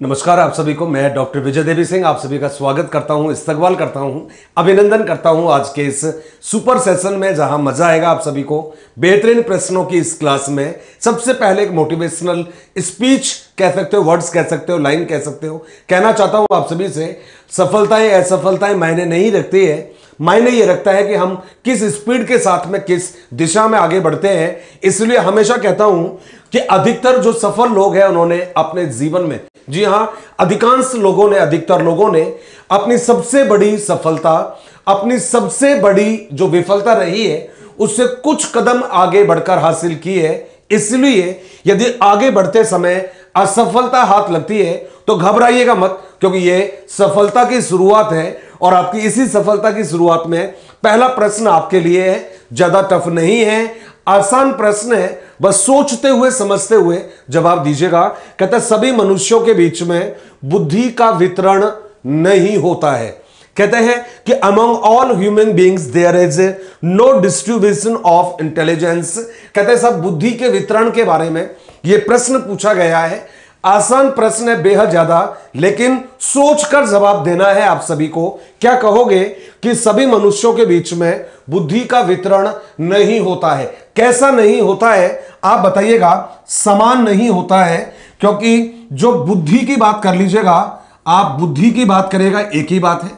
नमस्कार आप सभी को। मैं डॉक्टर विजय देवी सिंह आप सभी का स्वागत करता हूँ, इस्तकबाल करता हूँ, अभिनंदन करता हूँ आज के इस सुपर सेशन में जहाँ मज़ा आएगा आप सभी को। बेहतरीन प्रश्नों की इस क्लास में सबसे पहले एक मोटिवेशनल स्पीच कह सकते हो वर्ड्स कह सकते हो लाइन कह सकते हो। कहना चाहता हूँ आप सभी से, सफलताएँ, असफलताएँ मायने नहीं रखती है मायने ये रखता है कि हम किस स्पीड के साथ में किस दिशा में आगे बढ़ते हैं। इसलिए हमेशा कहता हूँ कि अधिकतर जो सफल लोग हैं उन्होंने अपने जीवन में, जी हाँ, अधिकांश लोगों ने, अधिकतर लोगों ने अपनी सबसे बड़ी सफलता, अपनी सबसे बड़ी जो विफलता रही है, उससे कुछ कदम आगे बढ़कर हासिल की है। इसलिए यदि आगे बढ़ते समय असफलता हाथ लगती है तो घबराइएगा मत, क्योंकि यह सफलता की शुरुआत है। और आपकी इसी सफलता की शुरुआत में पहला प्रश्न आपके लिए है, ज़्यादा टफ नहीं है। आसान प्रश्न है, बस सोचते हुए, समझते हुए जवाब दीजिएगा। कहते सभी मनुष्यों के बीच में बुद्धि का वितरण नहीं होता है। कहते हैं कि among all human beings there is no distribution of intelligence कहते हैं, सब बुद्धि के वितरण के बारे में यह प्रश्न पूछा गया है आसान प्रश्न है बेहद ज़्यादा, लेकिन सोचकर जवाब देना है आप सभी को। क्या कहोगे कि सभी मनुष्यों के बीच में बुद्धि का वितरण नहीं होता है? कैसा नहीं होता है? आप बताइएगा, समान नहीं होता है, क्योंकि जो बुद्धि की बात कर लीजिएगा, आप बुद्धि की बात करेगा एक ही बात है।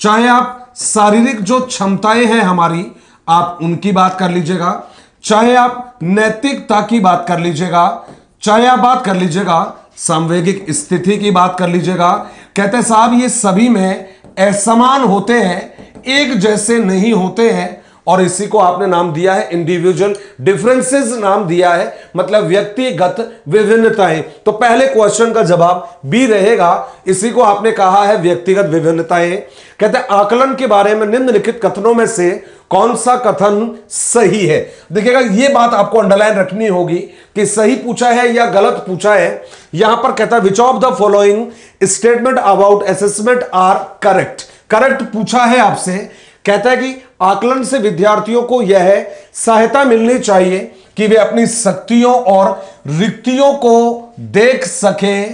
चाहे आप शारीरिक जो क्षमताएँ हैं हमारी, आप उनकी बात कर लीजिएगा। चाहे आप नैतिकता की बात कर लीजिएगा, चाहे आप बात कर लीजिएगा सांवेगिक स्थिति की बात कर लीजिएगा। कहते साहब, ये सभी में असमान होते हैं, एक जैसे नहीं होते हैं। और इसी को आपने नाम दिया है इंडिविजुअल डिफरेंसेस नाम दिया है मतलब व्यक्तिगत विभिन्नताएँ। तो पहले क्वेश्चन का जवाब बी रहेगा। इसी को आपने कहा है व्यक्तिगत विभिन्नताएँ। कहते हैं, आकलन के बारे में निम्नलिखित कथनों में से कौन सा कथन सही है? देखिएगा, ये बात आपको अंडरलाइन रखनी होगी कि सही पूछा है या गलत पूछा है। यहाँ पर कहता है which of the following statement about assessment are correct correct पूछा है आपसे। कहता है कि आकलन से विद्यार्थियों को यह सहायता मिलनी चाहिए कि वे अपनी शक्तियों और रिक्तियों को देख सके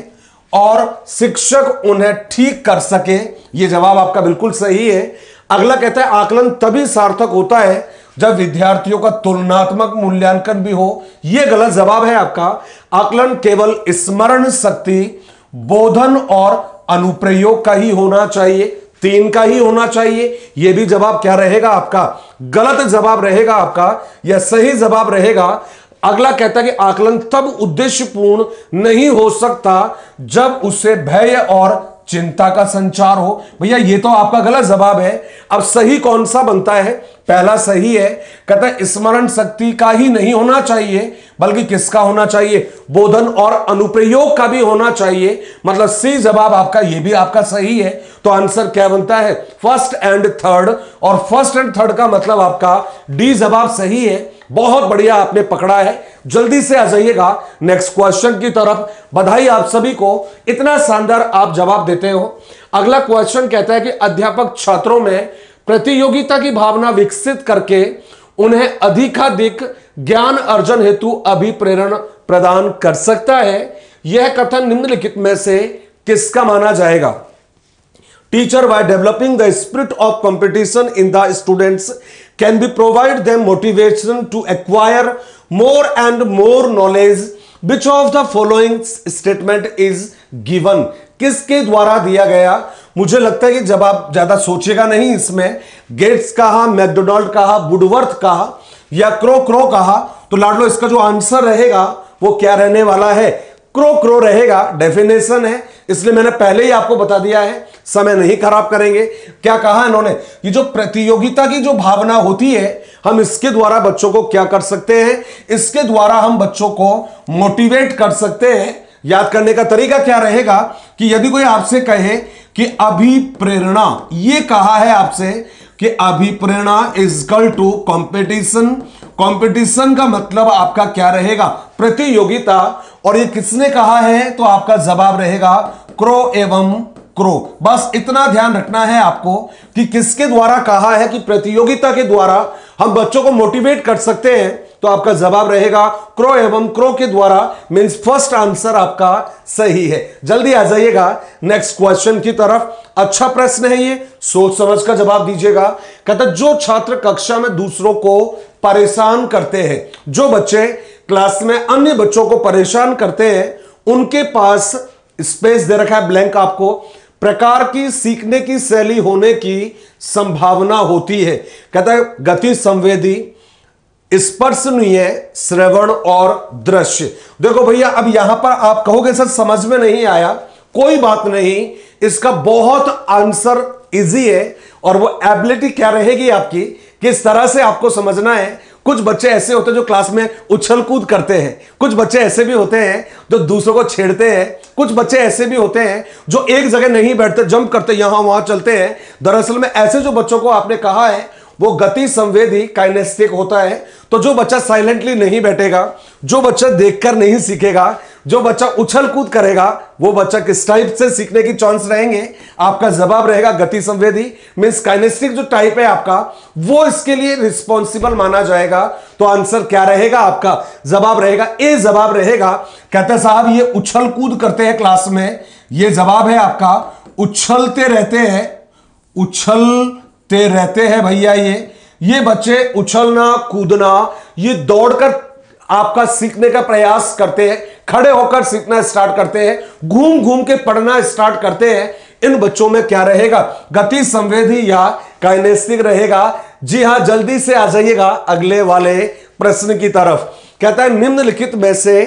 और शिक्षक उन्हें ठीक कर सके। यह जवाब आपका बिल्कुल सही है। अगला कहता है, आकलन तभी सार्थक होता है जब विद्यार्थियों का तुलनात्मक मूल्यांकन भी हो। यह गलत जवाब है आपका। आकलन केवल स्मरण शक्ति, बोधन और अनुप्रयोग का ही होना चाहिए। तीन का ही होना चाहिए। यह भी जवाब क्या रहेगा आपका? गलत जवाब रहेगा आपका या सही जवाब रहेगा? अगला कहता है कि आकलन तब उद्देश्यपूर्ण नहीं हो सकता जब उसे भय और चिंता का संचार हो। भैया, ये तो आपका गलत जवाब है। अब सही कौन सा बनता है? पहला सही है, कहता स्मरण शक्ति का ही नहीं होना चाहिए, बल्कि किसका होना चाहिए? बोधन और अनुप्रयोग का भी होना चाहिए। मतलब सी जवाब आपका, ये भी आपका सही है। तो आंसर क्या बनता है? फ़र्स्ट एंड थर्ड, और फ़र्स्ट एंड थर्ड का मतलब आपका डी जवाब सही है। बहुत बढ़िया आपने पकड़ा है। जल्दी से आ जाइएगा नेक्स्ट क्वेश्चन की तरफ़। बधाई आप सभी को। इतना शानदार आप जवाब देते हो। अगला क्वेश्चन कहता है कि अध्यापक छात्रों में प्रतियोगिता की भावना विकसित करके उन्हें अधिकाधिक ज्ञान अर्जन हेतु अभिप्रेरण प्रदान कर सकता है। यह कथन निम्नलिखित में से किसका माना जाएगा? Teacher by developing the spirit of competition in the students can be provide them motivation to acquire more and more knowledge which of the following statement is given किसके द्वारा दिया गया? मुझे लगता है कि जब आप ज़्यादा सोचेगा नहीं इसमें गेट्स कहा मैकडोनाल्ड कहा वुडवर्थ कहा, या क्रो क्रो कहा तो लाडलो, इसका जो आंसर रहेगा, वो क्या रहने वाला है? क्रो क्रो रहेगा डेफिनेशन है, इसलिए मैंने पहले ही आपको बता दिया है, समय नहीं खराब करेंगे। क्या कहा इन्होंने? ये जो प्रतियोगिता की जो भावना होती है, हम इसके द्वारा बच्चों को क्या कर सकते हैं? इसके द्वारा हम बच्चों को मोटिवेट कर सकते हैं। याद करने का तरीका क्या रहेगा? कि यदि कोई आपसे कहे कि अभिप्रेरणा, ये कहा है आपसे कि अभिप्रेरणा इजकल टू कंपटीशन कंपटीशन का मतलब आपका क्या रहेगा? प्रतियोगिता और ये किसने कहा है तो आपका जवाब रहेगा क्रो एवं क्रो। बस इतना ध्यान रखना है आपको कि किसके द्वारा कहा है कि प्रतियोगिता के द्वारा हम बच्चों को मोटिवेट कर सकते हैं तो आपका जवाब रहेगा क्रो एवं क्रो के द्वारा। मींस फ़र्स्ट आंसर आपका सही है। जल्दी आ जाइएगा। नेक्स्ट क्वेश्चन की तरफ़। अच्छा प्रश्न है ये। सोच समझ का जवाब दीजिएगा। कहता जो छात्र कक्षा में दूसरों को परेशान करते हैं, जो बच्चे क्लास में अन्य बच्चों को परेशान करते हैं, उनके पास स्पेस दे रखा है ब्लैंक आपको। प्रकार की, सीखने की, शैली होने की संभावना होती है। कहता है, गति संवेदी, स्पर्शनीय, श्रवण और दृश्य। देखो भैया, अब यहाँ पर आप कहोगे, सर, समझ में नहीं आया। कोई बात नहीं, इसका बहुत आंसर इजी है और वो एबिलिटी क्या रहेगी आपकी? किस तरह से आपको समझना है? कुछ बच्चे ऐसे होते हैं जो क्लास में उछल कूद करते हैं। कुछ बच्चे ऐसे भी होते हैं जो दूसरों को छेड़ते हैं। कुछ बच्चे ऐसे भी होते हैं जो एक जगह नहीं बैठते, जंप करते, यहाँ वहाँ चलते हैं। दरअसल में ऐसे जो बच्चों को आपने कहा है, वो गति संवेदी काइनेस्टिक होता है। तो जो बच्चा साइलेंटली नहीं बैठेगा, जो बच्चा देखकर नहीं सीखेगा जो बच्चा उछल कूद करेगा, वो बच्चा किस टाइप से सीखने की चांस रहेंगे, आपका जवाब रहेगा गति संवेदी। मीन्स काइनेस्टिक जो टाइप है आपका, वो इसके लिए रिस्पॉन्सिबल माना जाएगा। तो आंसर क्या रहेगा आपका? जवाब रहेगा, ए जवाब रहेगा, कहते साहब, ये उछल कूद करते हैं क्लास में। ये जवाब है आपका, उछलते रहते हैं, उछलते रहते हैं भैया ये। ये बच्चे उछलना, कूदना, ये दौड़कर आपका सीखने का प्रयास करते हैं, खड़े होकर सीखना स्टार्ट करते हैं, घूम घूम के पढ़ना स्टार्ट करते हैं, इन बच्चों में क्या रहेगा? गति संवेदी या काइनेस्टिक रहेगा। जी हाँ, जल्दी से आ जाइएगा अगले वाले प्रश्न की तरफ़। कहता है, निम्नलिखित में से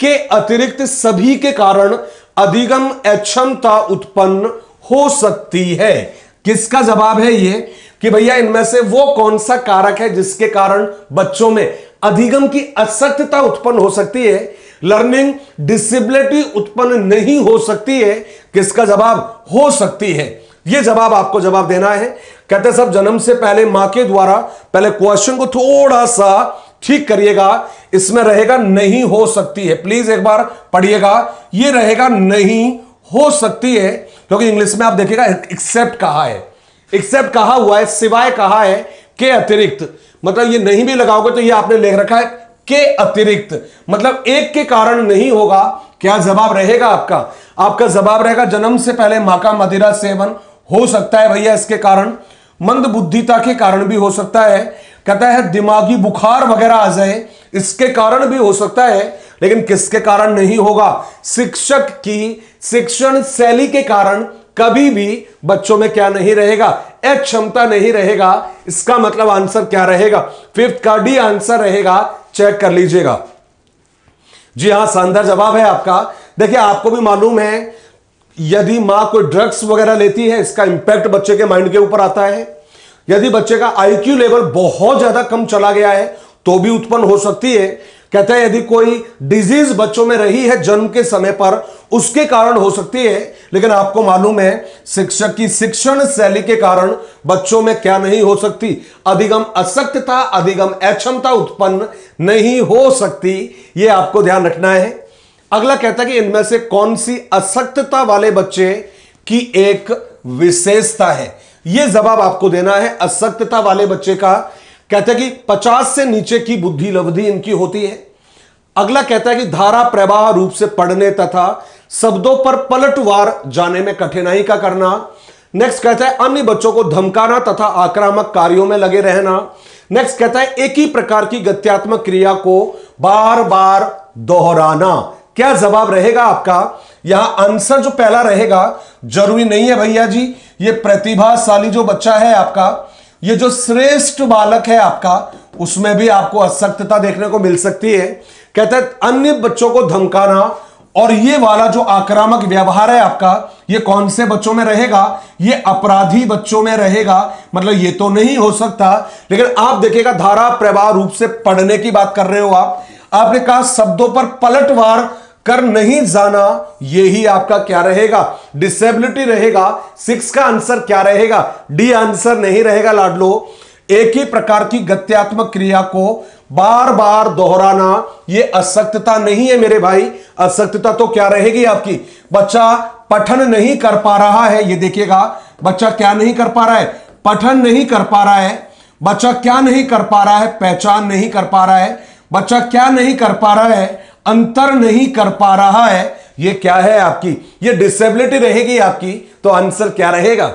के अतिरिक्त सभी के कारण अधिगम अक्षमता उत्पन्न हो सकती है। किसका जवाब है ये? कि भैया, इनमें से वो कौन सा कारक है जिसके कारण बच्चों में अधिगम की असक्तता उत्पन्न हो सकती है लर्निंग डिसेबिलिटी उत्पन्न नहीं हो सकती है, किसका जवाब हो सकती है? यह जवाब आपको जवाब देना है। कहते सब जन्म से पहले माँ के द्वारा, पहले क्वेश्चन को थोड़ा सा ठीक करिएगा, इसमें रहेगा नहीं हो सकती है। प्लीज़ एक बार पढ़िएगा यह रहेगा नहीं हो सकती है। क्योंकि इंग्लिश में आप देखिएगा एक्सेप्ट कहा है। एक्सेप्ट कहा हुआ है, सिवाय कहा है के अतिरिक्त। मतलब ये नहीं भी लगाओगे तो ये आपने लिख रखा है के अतिरिक्त। मतलब एक के कारण नहीं होगा, क्या जवाब रहेगा आपका? आपका जवाब रहेगा, जन्म से पहले माँ का मदिरा सेवन हो सकता है भैया इसके कारण। मंद बुद्धिता के कारण भी हो सकता है। कहता है, दिमागी बुखार वगैरह आ जाए, इसके कारण भी हो सकता है, लेकिन किसके कारण नहीं होगा? शिक्षक की शिक्षण शैली के कारण कभी भी बच्चों में क्या नहीं रहेगा? एक क्षमता नहीं रहेगा। इसका मतलब आंसर क्या रहेगा? फिफ्थ का डी आंसर रहेगा। चेक कर लीजिएगा। जी हाँ, शानदार जवाब है आपका। देखिए, आपको भी मालूम है, यदि माँ कोई ड्रग्स वगैरह लेती है, इसका इंपैक्ट बच्चे के माइंड के ऊपर आता है। यदि बच्चे का आईक्यू लेवल बहुत ज़्यादा कम चला गया है तो भी उत्पन्न हो सकती है। कहते हैं, यदि कोई डिज़ीज़ बच्चों में रही है जन्म के समय पर, उसके कारण हो सकती है, लेकिन आपको मालूम है, शिक्षक की शिक्षण शैली के कारण बच्चों में क्या नहीं हो सकती? अधिगम असक्तता, अधिगम अक्षमता उत्पन्न नहीं हो सकती यह आपको ध्यान रखना है। अगला कहता है कि इनमें से कौन सी असक्तता वाले बच्चे की एक विशेषता है? यह जवाब आपको देना है, असक्तता वाले बच्चे का कहते हैं कि 50 से नीचे की बुद्धि लब्धि इनकी होती है। अगला कहता है कि धारा प्रवाह रूप से पढ़ने तथा शब्दों पर पलटवार जाने में कठिनाई का करना। नेक्स्ट कहता है, अन्य बच्चों को धमकाना तथा आक्रामक कार्यों में लगे रहना। नेक्स्ट कहता है, एक ही प्रकार की गत्यात्मक क्रिया को बार बार दोहराना। क्या जवाब रहेगा आपका? यहाँ आंसर जो पहला रहेगा, ज़रूरी नहीं है भैया जी, ये प्रतिभाशाली जो बच्चा है आपका ये जो श्रेष्ठ बालक है आपका, उसमें भी आपको असक्तता देखने को मिल सकती है। कहते हैं, अन्य बच्चों को धमकाना, और ये वाला जो आक्रामक व्यवहार है आपका, ये कौन से बच्चों में रहेगा? ये अपराधी बच्चों में रहेगा। मतलब ये तो नहीं हो सकता। लेकिन आप देखिएगा, धारा प्रवाह रूप से पढ़ने की बात कर रहे हो आप। आपने कहा, शब्दों पर पलटवार कर नहीं जाना यही आपका क्या रहेगा? डिसेबिलिटी रहेगा। सिक्स का आंसर क्या रहेगा? डी आंसर नहीं रहेगा, लाडलो। एक ही प्रकार की गत्यात्मक क्रिया को बार बार दोहराना यह असक्तता नहीं है मेरे भाई। असक्तता तो क्या रहेगी आपकी? बच्चा पठन नहीं कर पा रहा है, ये देखिएगा। बच्चा क्या नहीं कर पा रहा है? पठन नहीं कर पा रहा है। बच्चा क्या नहीं कर पा रहा है? पहचान नहीं कर पा रहा है। बच्चा क्या नहीं कर पा रहा है? अंतर नहीं कर पा रहा है। ये क्या है आपकी? ये डिसेबिलिटी रहेगी आपकी तो आंसर क्या रहेगा?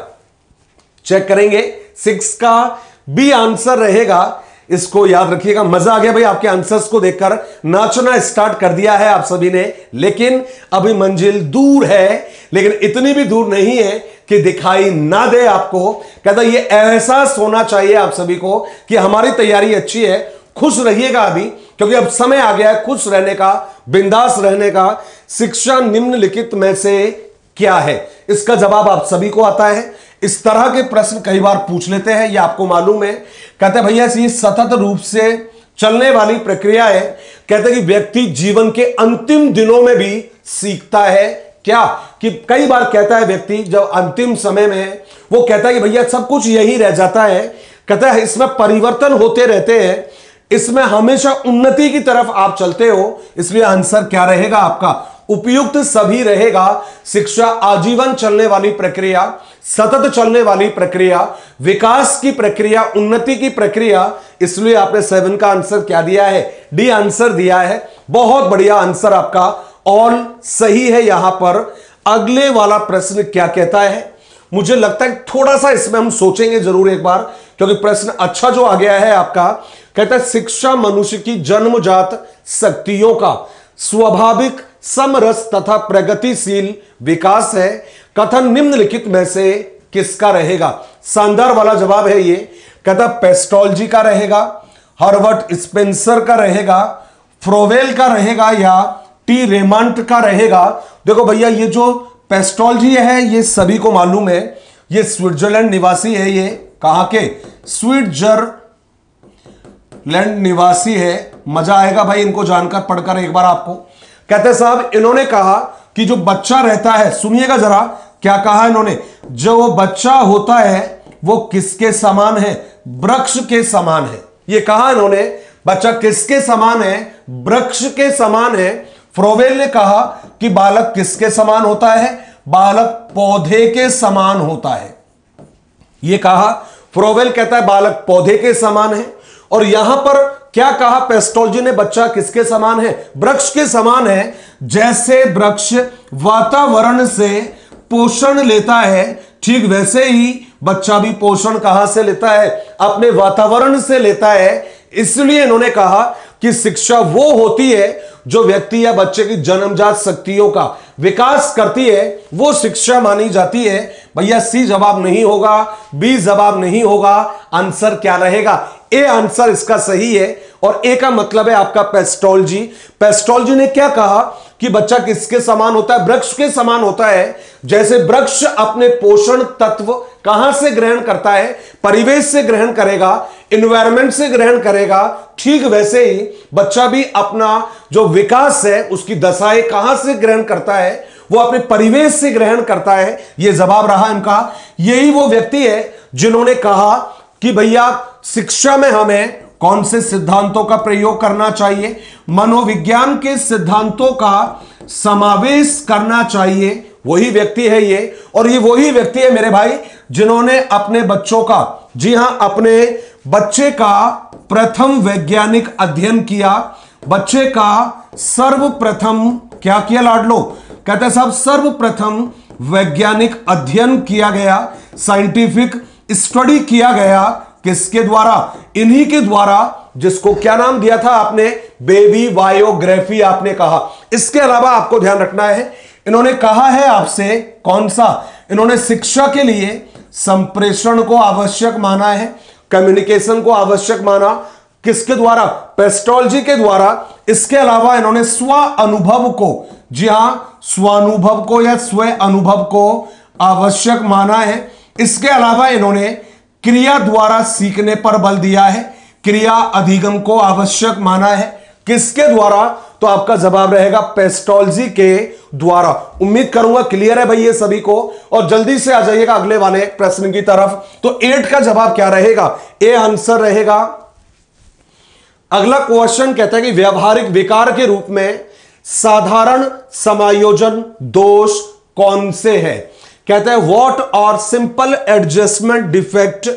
चेक करेंगे। सिक्स का बी आंसर रहेगा। इसको याद रखिएगा। मज़ा आ गया भाई आपके आंसर्स को देखकर। नाचना स्टार्ट कर दिया है आप सभी ने। लेकिन अभी मंजिल दूर है। लेकिन इतनी भी दूर नहीं है कि दिखाई ना दे आपको। कहता ये एहसास होना चाहिए आप सभी को कि हमारी तैयारी अच्छी है। खुश रहिएगा अभी। क्योंकि अब समय आ गया है खुश रहने का, बिंदास रहने का। शिक्षा निम्नलिखित में से क्या है? इसका जवाब आप सभी को आता है। इस तरह के प्रश्न कई बार पूछ लेते हैं, ये आपको मालूम है। कहते भैया ये सतत रूप से चलने वाली प्रक्रिया है। कहते कि व्यक्ति जीवन के अंतिम दिनों में भी सीखता है। क्या? कि कई बार कहता है व्यक्ति, जब अंतिम समय में, वो कहता है कि, भैया, सब कुछ यही रह जाता है। कहता है, इसमें परिवर्तन होते रहते हैं। इसमें हमेशा उन्नति की तरफ़ आप चलते हो, इसलिए आंसर क्या रहेगा आपका? उपयुक्त सभी रहेगा। शिक्षा आजीवन चलने वाली प्रक्रिया, सतत चलने वाली प्रक्रिया, विकास की प्रक्रिया, उन्नति की प्रक्रिया, इसलिए आपने सेवन का आंसर क्या दिया है? डी आंसर दिया है। बहुत बढ़िया आंसर आपका। ऑल सही है यहाँ पर। अगले वाला प्रश्न क्या कहता है? मुझे लगता है थोड़ा सा इसमें हम सोचेंगे ज़रूर एक बार, क्योंकि प्रश्न अच्छा जो आ गया है आपका, कहता है, शिक्षा मनुष्य की जन्मजात शक्तियों का स्वाभाविक समरस तथा प्रगतिशील विकास है। कथन निम्नलिखित में से किसका रहेगा? शानदार वाला जवाब है ये। कहता पेस्टोलॉजी का रहेगा हर्वर्ट स्पेंसर का रहेगा, फ्रोवेल का रहेगा या टी रेमंट का रहेगा? देखो भैया, ये जो पेस्टोलॉजी है, ये सभी को मालूम है। ये स्विट्जरलैंड निवासी है, ये कहा के? स्विट्जरलैंड निवासी है। मज़ा आएगा भाई इनको जानकर, पढ़कर एक बार आपको। कहते साहब, इन्होंने कहा कि जो बच्चा रहता है, सुनिएगा जरा क्या कहा इन्होंने। जो वो बच्चा होता है, वो किसके समान है? वृक्ष के समान है। ये कहा इन्होंने, बच्चा किसके समान है? वृक्ष के समान है। फ्रोवेल ने कहा कि बालक किसके समान होता है? बालक पौधे के समान होता है। यह कहा फ्रोवेल कहता है बालक पौधे के समान है। और यहाँ पर क्या कहा, पेस्टोलॉजी ने, बच्चा किसके समान है? वृक्ष के समान है। जैसे वृक्ष वातावरण से पोषण लेता है, ठीक वैसे ही बच्चा भी पोषण कहाँ से लेता है? अपने वातावरण से लेता है। इसलिए इन्होंने कहा कि शिक्षा वो होती है जो व्यक्ति या बच्चे की जन्मजात शक्तियों का विकास करती है, वो शिक्षा मानी जाती है। भैया, सी जवाब नहीं होगा, बी जवाब नहीं होगा, आंसर क्या रहेगा? ए आंसर इसका सही है और ए का मतलब है आपका पेस्टोलॉजी पेस्टोलॉजी ने क्या कहा कि बच्चा किसके समान होता है? वृक्ष के समान होता है। जैसे वृक्ष अपने पोषण तत्व कहाँ से ग्रहण करता है? परिवेश से ग्रहण करेगा इन्वायरमेंट से ग्रहण करेगा। ठीक वैसे ही बच्चा भी अपना जो विकास है, उसकी दशाएँ कहाँ से ग्रहण करता है? वो अपने परिवेश से ग्रहण करता है। यह जवाब रहा इनका। यही वो व्यक्ति है जिन्होंने कहा कि भैया शिक्षा में हमें कौन से सिद्धांतों का प्रयोग करना चाहिए? मनोविज्ञान के सिद्धांतों का समावेश करना चाहिए। वही व्यक्ति है ये, और ये वही व्यक्ति है मेरे भाई, जिन्होंने अपने बच्चों का, जी हाँ, अपने बच्चे का प्रथम वैज्ञानिक अध्ययन किया। बच्चे का सर्वप्रथम क्या किया लाडलो? कहते साहब, सर्वप्रथम वैज्ञानिक अध्ययन किया गया, साइंटिफिक स्टडी किया गया किसके द्वारा? इन्हीं के द्वारा, जिसको क्या नाम दिया था आपने? बेबी बायोग्राफी आपने कहा। इसके अलावा आपको ध्यान रखना है, इन्होंने कहा है आपसे कौन सा? इन्होंने शिक्षा के लिए संप्रेषण को आवश्यक माना है कम्युनिकेशन को आवश्यक माना। किसके द्वारा? पेस्टोलॉजी के द्वारा। इसके अलावा इन्होंने स्व अनुभव को, जी हाँ, स्वानुभव को या स्व अनुभव को आवश्यक माना है। इसके अलावा इन्होंने क्रिया द्वारा सीखने पर बल दिया है। क्रिया अधिगम को आवश्यक माना है। किसके द्वारा? तो आपका जवाब रहेगा पेस्टोलॉजी के द्वारा। उम्मीद करूँगा क्लियर है भाई ये सभी को। और जल्दी से आ जाइएगा अगले वाले प्रश्न की तरफ़। तो एट का जवाब क्या रहेगा? ए आंसर रहेगा। अगला क्वेश्चन कहता है कि व्यवहारिक विकार के रूप में साधारण समायोजन दोष कौन से है? कहते हैं वॉट और simple adjustment defect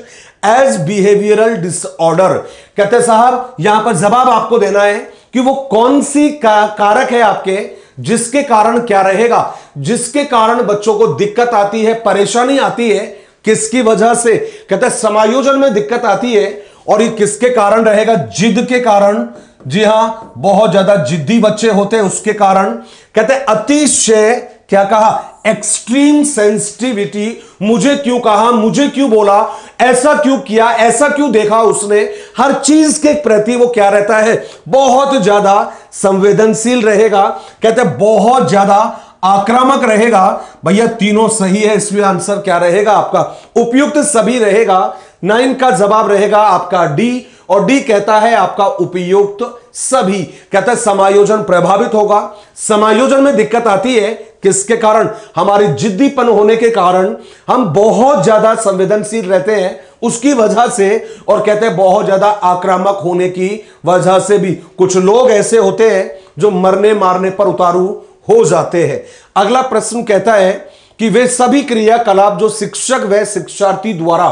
as behavioural disorder कहते हैं साहब यहाँ पर जवाब आपको देना है कि वो कौन सी का, कारक है आपके जिसके कारण क्या रहेगा। जिसके कारण बच्चों को दिक्कत आती है परेशानी आती है किसकी वजह से? कहते हैं समायोजन में दिक्कत आती है और ये किसके कारण रहेगा? जिद के कारण। जी हाँ बहुत ज़्यादा जिद्दी बच्चे होते हैं उसके कारण। कहते हैं अतिशय क्या कहा? एक्सट्रीम सेंसिटिविटी मुझे क्यों कहा? मुझे क्यों बोला? ऐसा क्यों किया? ऐसा क्यों देखा उसने? हर चीज़ के प्रति वो क्या रहता है? बहुत ज़्यादा संवेदनशील रहेगा। कहते हैं, बहुत ज़्यादा आक्रामक रहेगा। भैया, तीनों सही है, इसमें आंसर क्या रहेगा आपका? उपयुक्त सभी रहेगा। नाइन का जवाब रहेगा आपका डी, और डी कहता है आपका उपयुक्त सभी। कहता है, समायोजन प्रभावित होगा। समायोजन में दिक्कत आती है किसके कारण? हमारी जिद्दीपन होने के कारण हम बहुत ज़्यादा संवेदनशील रहते हैं, उसकी वजह से, और कहते हैं बहुत ज़्यादा आक्रामक होने की वजह से भी। कुछ लोग ऐसे होते हैं जो मरने मारने पर उतारू हो जाते हैं। अगला प्रश्न कहता है कि वे सभी क्रियाकलाप जो शिक्षक व शिक्षार्थी द्वारा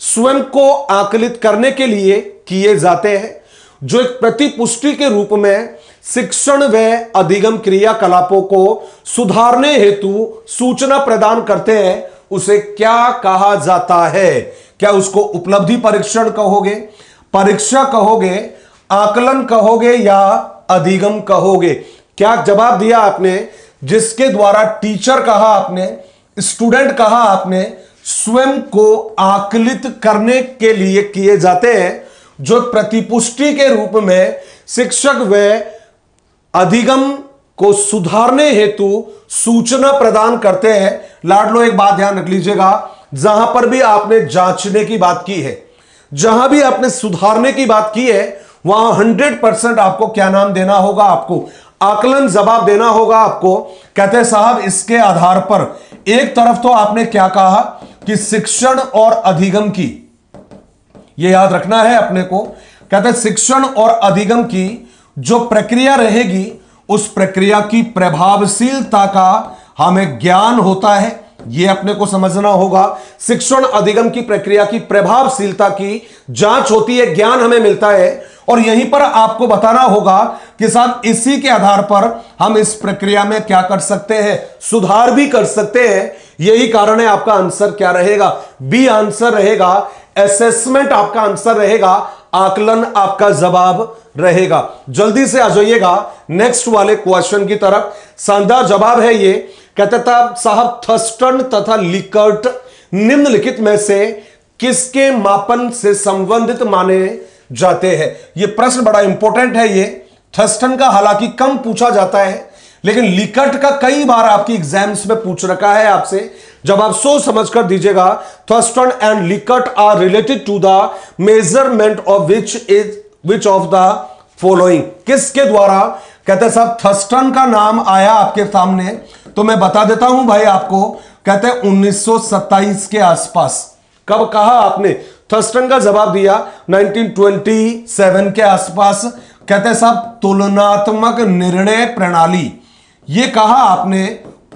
स्वयं को आकलित करने के लिए किए जाते हैं, जो एक प्रतिपुष्टि के रूप में शिक्षण व अधिगम क्रियाकलापों को सुधारने हेतु सूचना प्रदान करते हैं, उसे क्या कहा जाता है? क्या उसको उपलब्धि परीक्षण कहोगे? परीक्षा कहोगे, आकलन कहोगे या अधिगम कहोगे? क्या जवाब दिया आपने? जिसके द्वारा टीचर कहा आपने, स्टूडेंट कहा आपने, स्वयं को आकलित करने के लिए किए जाते हैं, जो प्रतिपुष्टि के रूप में शिक्षक व अधिगम को सुधारने हेतु सूचना प्रदान करते हैं। लाडलो, एक बात ध्यान रख लीजिएगा, जहाँ पर भी आपने जांचने की बात की है, जहाँ भी आपने सुधारने की बात की है, वहाँ हंड्रेड परसेंट आपको क्या नाम देना होगा आपको? आकलन जवाब देना होगा आपको। कहते साहब, इसके आधार पर एक तरफ़ तो आपने क्या कहा कि शिक्षण और अधिगम की यह याद रखना है अपने को, कहते शिक्षण और अधिगम की जो प्रक्रिया रहेगी, उस प्रक्रिया की प्रभावशीलता का हमें ज्ञान होता है। यह अपने को समझना होगा। शिक्षण अधिगम की प्रक्रिया की प्रभावशीलता की जाँच होती है, ज्ञान हमें मिलता है। और यहीं पर आपको बताना होगा कि साहब, इसी के आधार पर हम इस प्रक्रिया में क्या कर सकते हैं? सुधार भी कर सकते हैं। यही कारण है आपका आंसर क्या रहेगा? बी आंसर रहेगा। असेसमेंट आपका आंसर रहेगा। आकलन आपका जवाब रहेगा। जल्दी से आ जाइएगा नेक्स्ट वाले क्वेश्चन की तरफ़। शानदार जवाब है ये। कहते था साहब, थस्टन तथा लिकर्ट निम्नलिखित में से किसके मापन से संबंधित माने जाते हैं? ये प्रश्न बड़ा इंपॉर्टेंट है ये। थस्टन का हालाँकि कम पूछा जाता है, लेकिन लिकट का कई बार आपकी एग्ज़ाम्स में पूछ रखा है आपसे। जब आप सोच समझ कर दीजिएगा Thurstone and Likert are related to the measurement of which is which of the following किसके द्वारा? कहते हैं साहब थस्टन का नाम आया आपके सामने तो मैं बता देता हूँ भाई आपको। कहते हैं 1927 के आसपास। कब कहा आपने? थर्स्टन का जवाब दिया 1927 के आसपास। कहते हैं, साहब, तुलनात्मक निर्णय प्रणाली। ये कहा आपने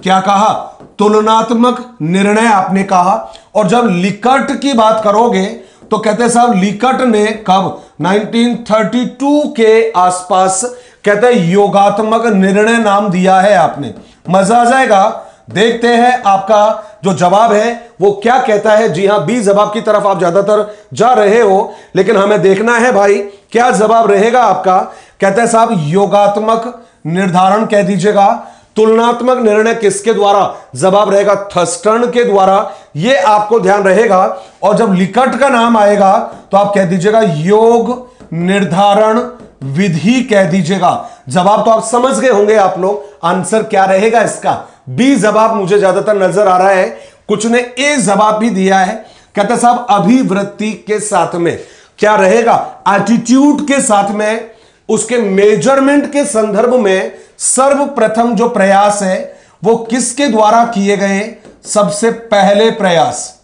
क्या कहा? तुलनात्मक निर्णय आपने कहा। और जब लिकट की बात करोगे तो कहते साहब, लिकट ने कब? 1932 के आसपास कहते योगात्मक निर्णय नाम दिया है आपने। मज़ा आ जाएगा। देखते हैं आपका जो जवाब है, वो क्या कहता है। जी हाँ, बी जवाब की तरफ़ आप ज़्यादातर जा रहे हो, लेकिन हमें देखना है भाई, क्या जवाब रहेगा आपका? कहते साहब, योगात्मक निर्धारण कह दीजिएगा। तुलनात्मक निर्णय किसके द्वारा? जवाब रहेगा थस्टर्न के द्वारा। यह आपको ध्यान रहेगा और जब लिकट का नाम आएगा तो आप कह दीजिएगा योग निर्धारण विधि कह दीजिएगा। जवाब तो आप समझ गए होंगे आप लोग। आंसर क्या रहेगा इसका? बी जवाब मुझे ज़्यादातर नज़र आ रहा है। कुछ ने ए जवाब भी दिया है। कहते साहब, अभिवृत्ति के साथ में। क्या रहेगा? एटीट्यूड के साथ में, उसके मेज़रमेंट के संदर्भ में सर्वप्रथम जो प्रयास है, वो किसके द्वारा किए गए? सबसे पहले प्रयास।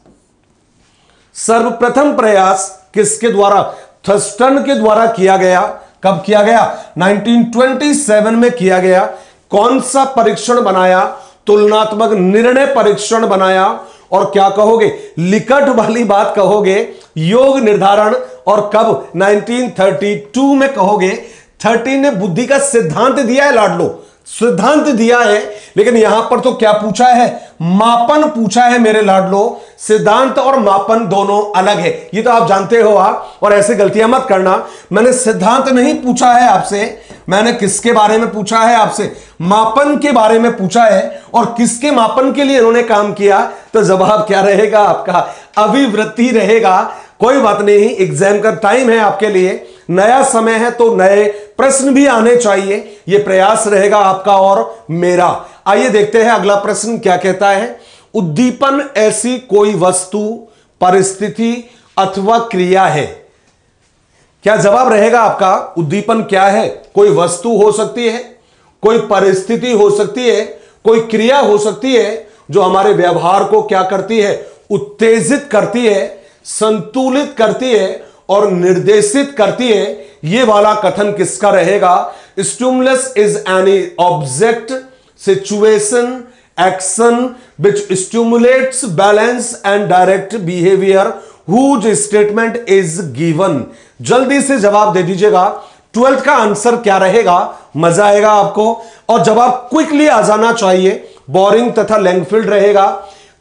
सर्वप्रथम प्रयास किसके द्वारा? थस्टन के द्वारा किया गया। कब किया गया? 1927 में किया गया। कौन सा परीक्षण बनाया? तुलनात्मक निर्णय परीक्षण बनाया। और क्या कहोगे? लिकट वाली बात कहोगे, योग निर्धारण। और कब? 1932 में कहोगे 13 ने बुद्धि का सिद्धांत दिया है लाडलो सिद्धांत दिया है, लेकिन यहाँ पर तो क्या पूछा है? मापन पूछा है मेरे लाडलो सिद्धांत और मापन दोनों अलग है। ये तो आप जानते हो आप, और ऐसे गलतियाँ मत करना। मैंने सिद्धांत नहीं पूछा है आपसे, मैंने किसके बारे में पूछा है आपसे? मापन के बारे में पूछा है, और किसके मापन के लिए इन्होंने काम किया? तो जवाब क्या रहेगा आपका? अभिवृत्ति रहेगा। कोई बात नहीं, एग्ज़ाम का टाइम है आपके लिए। नया समय है तो नए प्रश्न भी आने चाहिए। यह प्रयास रहेगा आपका और मेरा। आइए देखते हैं अगला प्रश्न क्या कहता है। उद्दीपन ऐसी कोई वस्तु, परिस्थिति अथवा क्रिया है? क्या जवाब रहेगा आपका? उद्दीपन क्या है? कोई वस्तु हो सकती है, कोई परिस्थिति हो सकती है, कोई क्रिया हो सकती है जो हमारे व्यवहार को क्या करती है? उत्तेजित करती है, संतुलित करती है और निर्देशित करती है, ये वाला कथन किसका रहेगा? Stimulus is any object situation action which stimulates balance and direct behaviour whose statement is given जल्दी से जवाब दे दीजिएगा। ट्वेल्थ का आंसर क्या रहेगा? मज़ा आएगा आपको। और जवाब क्विकली आ जाना चाहिए बोरिंग तथा लेंगफील्ड रहेगा।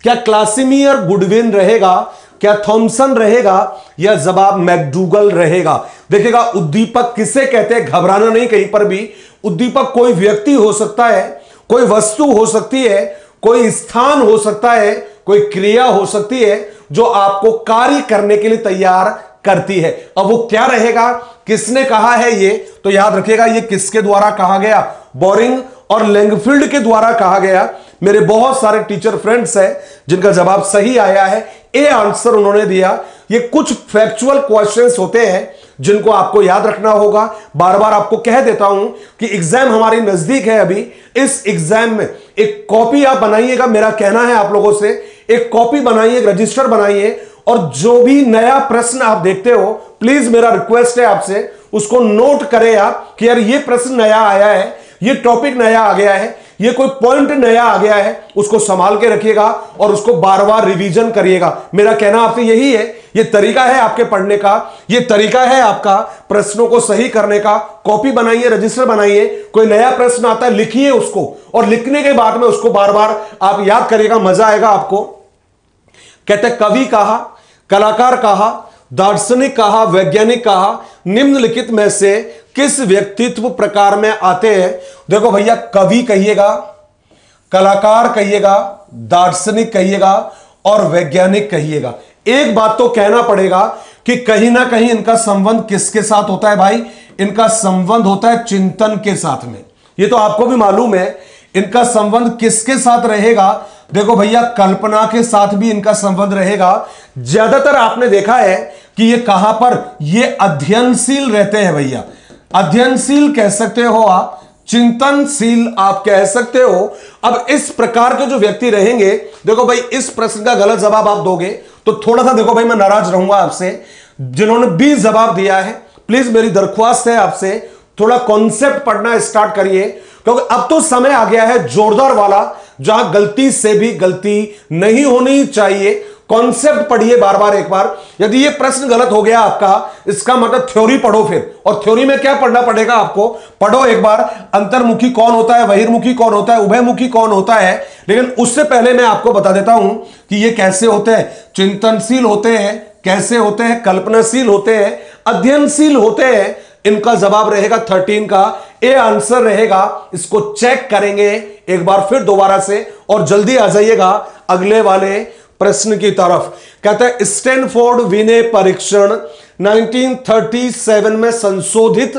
क्या क्लासिमियर गुडविन रहेगा? क्या थॉमसन रहेगा या जवाब मैकडूगल रहेगा? देखिएगा, उद्दीपक किसे कहते हैं? घबराना नहीं कहीं पर भी। उद्दीपक कोई व्यक्ति हो सकता है, कोई वस्तु हो सकती है, कोई स्थान हो सकता है, कोई क्रिया हो सकती है, जो आपको कार्य करने के लिए तैयार करती है। अब वो क्या रहेगा? किसने कहा है ये? तो याद रखिएगा, ये किसके द्वारा कहा गया? बोरिंग और लेंगफील्ड के द्वारा कहा गया। मेरे बहुत सारे टीचर फ्रेंड्स हैं, जिनका जवाब सही आया है। ए आंसर उन्होंने दिया। ये कुछ फैक्चुअल क्वेश्चंस होते हैं, जिनको आपको याद रखना होगा। बार बार आपको कह देता हूँ कि एग्ज़ाम हमारी नज़दीक है अभी। इस एग्ज़ाम में एक कॉपी आप बनाइएगा, मेरा कहना है आप लोगों से। एक कॉपी बनाइए रजिस्टर बनाइए, और जो भी नया प्रश्न आप देखते हो प्लीज़ मेरा रिक्वेस्ट है आपसे, उसको नोट करें आप कि यार ये प्रश्न नया आया है, ये टॉपिक नया आ गया है। ये कोई पॉइंट नया आ गया है, उसको संभाल के रखिएगा और उसको बार बार रिवीजन करिएगा। मेरा कहना आपसे यही है, ये तरीका है आपके पढ़ने का, ये तरीका है आपका प्रश्नों को सही करने का। कॉपी बनाइए रजिस्टर बनाइए। कोई नया प्रश्न आता है, लिखिए उसको। और लिखने के बाद में उसको बार बार आप याद करिएगा, मज़ा आएगा आपको। कहते कवि कहा, कलाकार कहा दार्शनिक कहा, वैज्ञानिक कहा, निम्नलिखित में से किस व्यक्तित्व प्रकार में आते हैं? देखो भैया, कवि कहिएगा, कलाकार कहिएगा, दार्शनिक कहिएगा और वैज्ञानिक कहिएगा। एक बात तो कहना पड़ेगा कि कहीं ना कहीं इनका संबंध किसके साथ होता है भाई? इनका संबंध होता है चिंतन के साथ में। ये तो आपको भी मालूम है, इनका संबंध किसके साथ रहेगा? देखो भैया, कल्पना के साथ भी इनका संबंध रहेगा। ज़्यादातर आपने देखा है कि ये कहाँ पर? ये अध्ययनशील रहते हैं भैया। अध्ययनशील कह सकते हो आप, चिंतनशील आप कह सकते हो। अब इस प्रकार के जो व्यक्ति रहेंगे, देखो भाई, इस प्रश्न का गलत जवाब आप दोगे तो थोड़ा सा देखो भाई, मैं नाराज़ रहूँगा आपसे। जिन्होंने बी जवाब दिया है प्लीज़ मेरी दरख्वास्त है आपसे। थोड़ा कॉन्सेप्ट पढ़ना स्टार्ट करिए। क्योंकि अब तो समय आ गया है जोरदार वाला, जहाँ गलती से भी गलती नहीं होनी चाहिए। कॉन्सेप्ट पढ़िए बार बार एक बार। यदि ये प्रश्न गलत हो गया आपका, इसका मतलब थ्योरी पढ़ो फिर। और थ्योरी में क्या पढ़ना पड़ेगा आपको? पढ़ो एक बार, अंतर्मुखी कौन होता है, बहिर्मुखी कौन होता है, उभयमुखी कौन होता है? लेकिन उससे पहले मैं आपको बता देता हूँ कि ये कैसे होते हैं। चिंतनशील होते हैं, कैसे होते हैं, कल्पनाशील होते हैं, अध्ययनशील होते हैं इनका जवाब रहेगा थर्टीन का। ए आंसर रहेगा, इसको चेक करेंगे एक बार फिर दोबारा से और जल्दी आ जाइएगा अगले वाले प्रश्न की तरफ़। कहते हैं, स्टैनफोर्ड विनय परीक्षण 1937 में संशोधित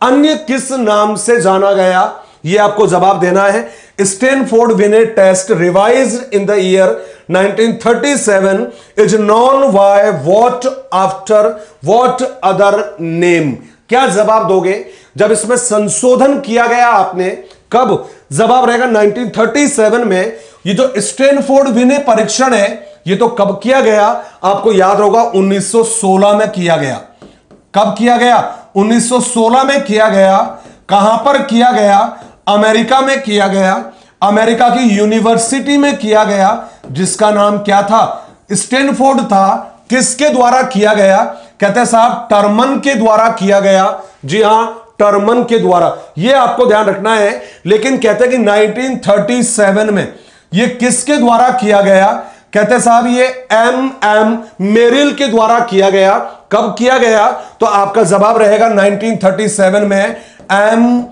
अन्य किस नाम से जाना गया? यह आपको जवाब देना है। Stanford Vinay test revised in the year 1937 is known by what after what other name. क्या जवाब दोगे? जब इसमें संशोधन किया गया आपने, कब? जवाब रहेगा 1937 में। ये जो स्टेनफोर्ड विनय परीक्षण है, ये तो कब किया गया? आपको याद होगा 1916 में किया गया। कब किया गया? 1916 में किया गया। कहाँ पर किया गया? अमेरिका में किया गया। अमेरिका की यूनिवर्सिटी में किया गया, जिसका नाम क्या था? स्टेनफोर्ड था। किसके द्वारा किया गया? कहते हैं साहब, टर्मन के द्वारा किया गया। जी हाँ, टर्मन के द्वारा। यह आपको ध्यान रखना है, लेकिन कहते हैं कि 1937 में यह किसके द्वारा किया गया? कहते साहब, ये एम एम मेरिल के द्वारा किया गया। कब किया गया? तो आपका जवाब रहेगा 1937 में। एम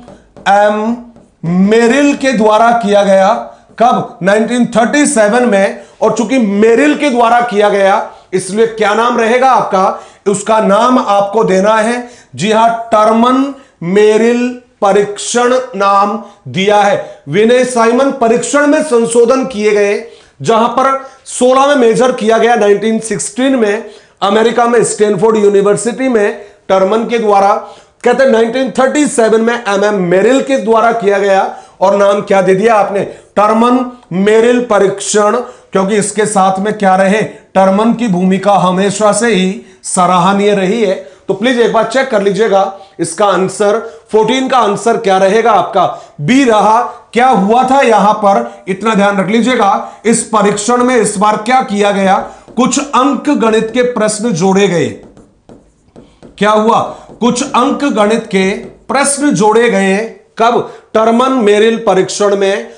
एम मेरिल के द्वारा किया गया। कब? 1937 में। और चूँकि मेरिल के द्वारा किया गया इसलिए क्या नाम रहेगा आपका? उसका नाम आपको देना है। जी हाँ, टर्मन मेरिल परीक्षण नाम दिया है। विनय साइमन परीक्षण में संशोधन किए गए, जहाँ पर 16 में मेजर किया गया 1916 में, अमेरिका में, स्टैनफोर्ड यूनिवर्सिटी में टर्मन के द्वारा। कहते हैं 1937 में एम एम मेरिल के द्वारा किया गया, और नाम क्या दे दिया आपने? टर्मन मेरिल परीक्षण क्योंकि इसके साथ में क्या रहे? टर्मन की भूमिका हमेशा से ही सराहनीय रही है। तो प्लीज़ एक बार चेक कर लीजिएगा। इसका आंसर 14 का आंसर क्या रहेगा आपका? बी रहा, क्या हुआ था यहाँ पर? इतना ध्यान रख लीजिएगा। इस परीक्षण में इस बार क्या किया गया? कुछ अंक गणित के प्रश्न जोड़े गए। क्या हुआ? कुछ अंक गणित के प्रश्न जोड़े गए। कब? टर्मन मेरिल परीक्षण में।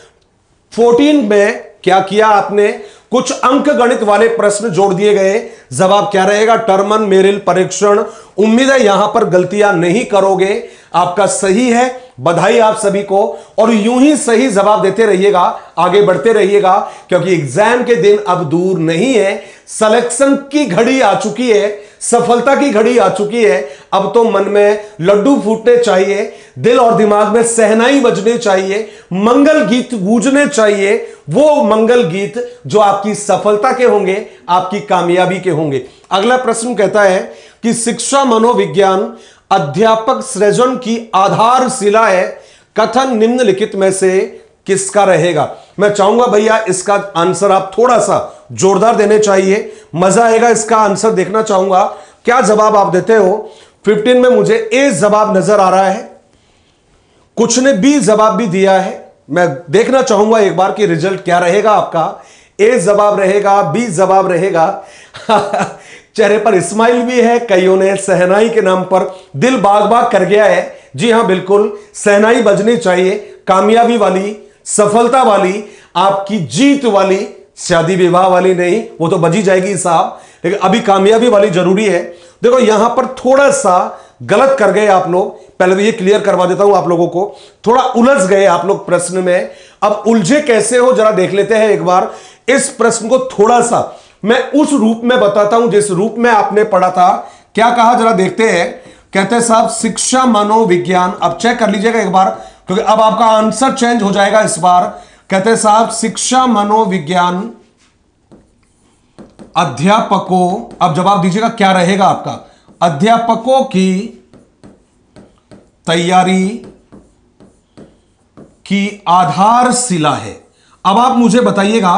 14 में क्या किया आपने? कुछ अंक गणित वाले प्रश्न जोड़ दिए गए। जवाब क्या रहेगा? टर्मन, मेरिल, परीक्षण। उम्मीद है यहाँ पर गलतियाँ नहीं करोगे। आपका सही है। बधाई आप सभी को। और यूँ ही सही जवाब देते रहिएगा। आगे बढ़ते रहिएगा। क्योंकि एग्ज़ाम के दिन अब दूर नहीं है। सिलेक्शन की घड़ी आ चुकी है। सफलता की घड़ी आ चुकी है। अब तो मन में लड्डू फूटने चाहिए, दिल और दिमाग में सहनाई बजने चाहिए, मंगल गीत गूंजने चाहिए, वो मंगल गीत जो आपकी सफलता के होंगे, आपकी कामयाबी के होंगे। अगला प्रश्न कहता है कि शिक्षा मनोविज्ञान अध्यापक सृजन की आधारशिला है। कथन निम्नलिखित में से किसका रहेगा? मैं चाहूँगा भैया इसका आंसर आप थोड़ा सा जोरदार देने चाहिए। मज़ा आएगा इसका आंसर देखना चाहूँगा। क्या जवाब आप देते हो? 15 में मुझे ए जवाब नज़र आ रहा है। कुछ ने बी जवाब भी दिया है। मैं देखना चाहूँगा एक बार कि रिज़ल्ट क्या रहेगा आपका। ए जवाब रहेगा बी जवाब रहेगा। चेहरे पर स्माइल भी है, कईयों ने सहनाई के नाम पर दिल बाग बाग कर गया है। जी हाँ, बिल्कुल, सहनाई बजनी चाहिए। कामयाबी वाली सफलता वाली, आपकी जीत वाली, शादी विवाह वाली नहीं, वो तो बजी जाएगी साहब। लेकिन अभी कामयाबी वाली ज़रूरी है। देखो, यहाँ पर थोड़ा सा गलत कर गए आप लोग। पहले तो ये क्लियर करवा देता हूँ आप लोगों को। थोड़ा उलझ गए आप लोग प्रश्न में। अब उलझे कैसे हो, जरा देख लेते हैं एक बार। इस प्रश्न को थोड़ा सा मैं उस रूप में बताता हूँ, जिस रूप में आपने पढ़ा था। क्या कहा, जरा देखते हैं। कहते हैं, साहब, शिक्षा मनोविज्ञान अब चेक कर लीजिएगा एक बार। क्योंकि अब आपका आंसर चेंज हो जाएगा इस बार। कहते हैं साहब, शिक्षा मनोविज्ञान अध्यापकों, अब जवाब दीजिएगा, क्या रहेगा आपका? अध्यापकों की तैयारी की आधारशिला है। अब आप मुझे बताइएगा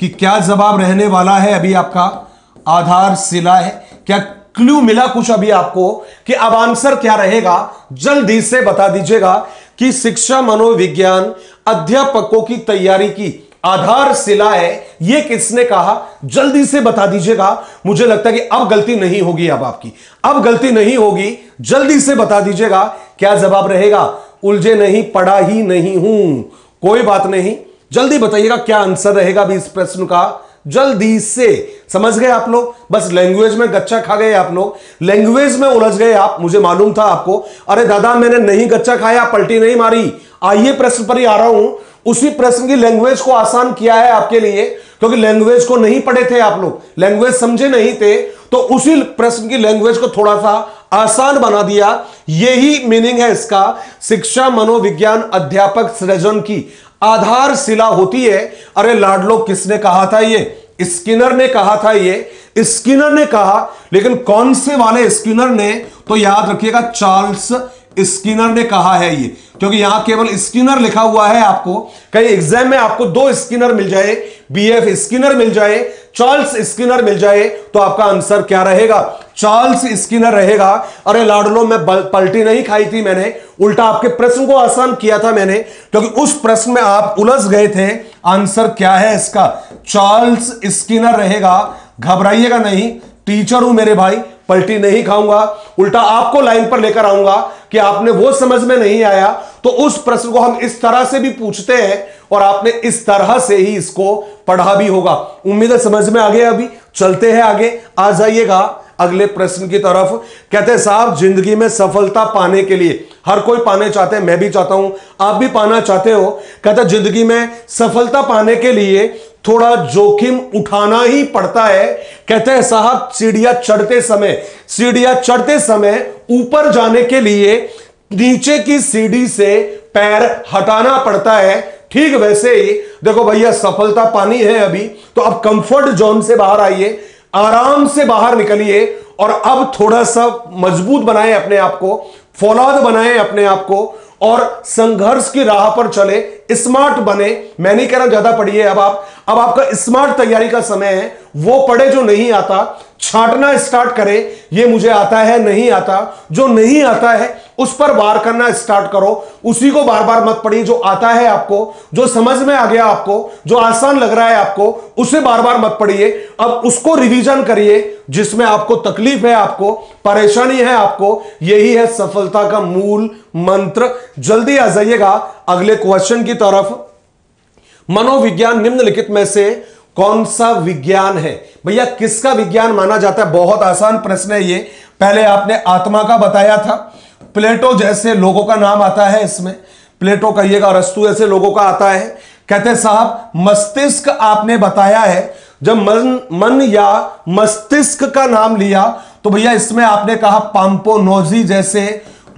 कि क्या जवाब रहने वाला है अभी आपका? आधारशिला है। क्या क्लू मिला कुछ अभी आपको? कि अब आंसर क्या रहेगा? जल्दी से बता दीजिएगा। कि शिक्षा मनोविज्ञान अध्यापकों की तैयारी की आधारशिला है। यह किसने कहा? जल्दी से बता दीजिएगा। मुझे लगता है कि अब गलती नहीं होगी अब आपकी। अब गलती नहीं होगी। जल्दी से बता दीजिएगा। क्या जवाब रहेगा? उलझे नहीं, पढ़ा ही नहीं हूँ। कोई बात नहीं। जल्दी बताइएगा क्या आंसर रहेगा अभी इस प्रश्न का। जल्दी से। समझ गए आप लोग? बस लैंग्वेज में गच्चा खा गए आप लोग। लैंग्वेज में उलझ गए आप, मुझे मालूम था आपको। अरे दादा, मैंने नहीं गच्चा खाया, पलटी नहीं मारी। आइए प्रश्न पर ही आ रहा हूँ। उसी प्रश्न की लैंग्वेज को आसान किया है आपके लिए, क्योंकि लैंग्वेज को नहीं पढ़े थे आप लोग। लैंग्वेज समझे नहीं थे तो उसी प्रश्न की लैंग्वेज को थोड़ा सा आसान बना दिया। यही मीनिंग है इसका, शिक्षा, मनोविज्ञान, अध्यापक, सृजन की। आधारशिला होती है। अरे लाडलो, किसने कहा था ये? स्किनर ने कहा था ये। स्किनर ने कहा, लेकिन कौन से वाले स्किनर ने? तो याद रखिएगा, चार्ल्स स्किनर ने कहा है ये। क्योंकि यहाँ केवल स्किनर लिखा हुआ है आपको। कहीं एग्ज़ाम में आपको दो स्किनर मिल जाए बीएफ स्किनर मिल जाए चार्ल्स स्किनर मिल जाए तो आपका आंसर क्या रहेगा? चार्ल्स स्किनर रहेगा। अरे लाडलो, में पलटी नहीं खाई थी मैंने। उल्टा आपके प्रश्न को आसान किया था मैंने। क्योंकि उस प्रश्न में आप उलझ गए थे। आंसर क्या है इसका? चार्ल्स स्किनर रहेगा। घबराइएगा नहीं। टीचर हूँ मेरे भाई। पलटी नहीं खाऊँगा, उल्टा आपको लाइन पर लेकर आऊँगा कि आपने वो समझ में नहीं आया तो उस प्रश्न को हम इस तरह से भी पूछते हैं और आपने इस तरह से ही इसको पढ़ा भी होगा। उम्मीद है समझ में आ गया अभी। चलते हैं आगे। आ जाइएगा अगले प्रश्न की तरफ़। कहते हैं, साहब, ज़िंदगी में सफलता पाने के लिए। हर कोई पाने चाहते हैं, मैं भी चाहता हूँ, आप भी पाना चाहते हो। कहते ज़िंदगी में सफलता पाने के लिए थोड़ा जोखिम उठाना ही पड़ता है। कहते हैं, साहब, सीढ़ियाँ चढ़ते समय, सीढ़ियाँ चढ़ते समय ऊपर जाने के लिए नीचे की सीढ़ी से पैर हटाना पड़ता है। ठीक वैसे ही, देखो भैया, सफलता पानी है अभी तो अब कंफर्ट जोन से बाहर आइए, आराम से बाहर निकलिए और अब थोड़ा सा मज़बूत बनाए अपने आप को, फौलाद बनाए अपने आप को और संघर्ष की राह पर चले स्मार्ट बने। मैं नहीं कह रहा ज़्यादा पढ़िए अब आप। अब आपका स्मार्ट तैयारी का समय है। वो पढ़े जो नहीं आता, छाटना स्टार्ट करे, ये मुझे आता है, नहीं आता। जो नहीं आता है उस पर वार करना स्टार्ट करो। उसी को बार बार मत पढ़िए, जो आता है आपको, जो समझ में आ गया आपको, जो आसान लग रहा है आपको, उसे बार बार मत पढ़िए। अब उसको रिवीजन करिए, जिसमें आपको तकलीफ़ है आपको, परेशानी है आपको, यही है सफलता का मूल मंत्र। जल्दी आ जाइएगा अगले क्वेश्चन की तरफ़। मनोविज्ञान निम्नलिखित में से कौन सा विज्ञान है? भैया, किसका विज्ञान माना जाता है? बहुत आसान प्रश्न है ये। पहले आपने आत्मा का बताया था। प्लेटो जैसे लोगों का नाम आता है इसमें। प्लेटो कहिएगा रस्तु ऐसे लोगों का आता है। कहते साहब, मस्तिष्क आपने बताया है, जब मन मन या मस्तिष्क का नाम लिया तो भैया इसमें आपने कहा पाम्पोनोजी जैसे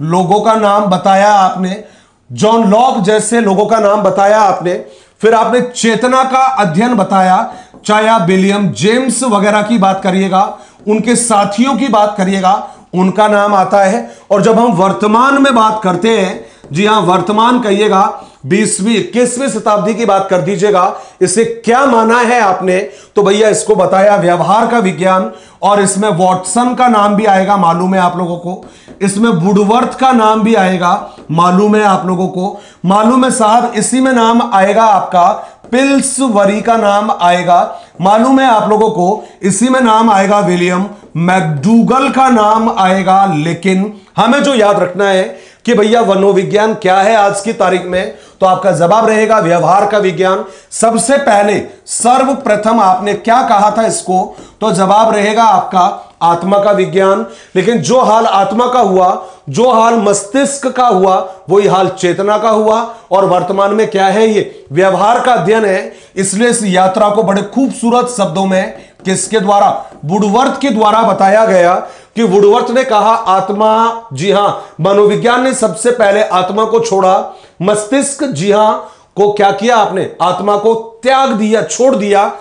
लोगों का नाम बताया आपने, जॉन लॉक जैसे लोगों का नाम बताया आपने, फिर आपने चेतना का अध्ययन बताया, चाहे आप विलियम जेम्स वगैरह की बात करिएगा, उनके साथियों की बात करिएगा उनका नाम आता है। और जब हम वर्तमान में बात करते हैं, जी हाँ वर्तमान कहिएगा बीसवीं, इक्कीसवीं शताब्दी की बात कर दीजिएगा। इसे क्या माना है आपने? तो भैया, इसको बताया व्यवहार का विज्ञान और इसमें वॉटसन का नाम भी आएगा मालूम है आप लोगों को। इसमें वुडवर्थ का नाम भी आएगा मालूम है आप लोगों को। मालूम है साहब, इसी में नाम आएगा आपका पिल्स वरी का नाम आएगा। मालूम है आप लोगों को, इसी में नाम आएगा विलियम मैकडूगल का नाम आएगा। लेकिन हमें जो याद रखना है कि भैया, वनोविज्ञान क्या है आज की तारीख में? तो आपका जवाब रहेगा व्यवहार का विज्ञान। सबसे पहले, सर्वप्रथम आपने क्या कहा था इसको? तो जवाब रहेगा आपका आत्मा का विज्ञान। लेकिन जो हाल आत्मा का हुआ, जो हाल मस्तिष्क का हुआ, वही हाल चेतना का हुआ। और वर्तमान में क्या है ये? व्यवहार का अध्ययन है। इसलिए इस यात्रा को बड़े खूबसूरत शब्दों में किसके द्वारा? बुडवर्थ के द्वारा बताया गया कि वुडवर्थ ने कहा, आत्मा, जी हाँ, मनोविज्ञान ने सबसे पहले आत्मा को छोड़ा। मस्तिष्क जी हाँ को क्या किया आपने? आत्मा को त्याग दिया, छोड़ दिया,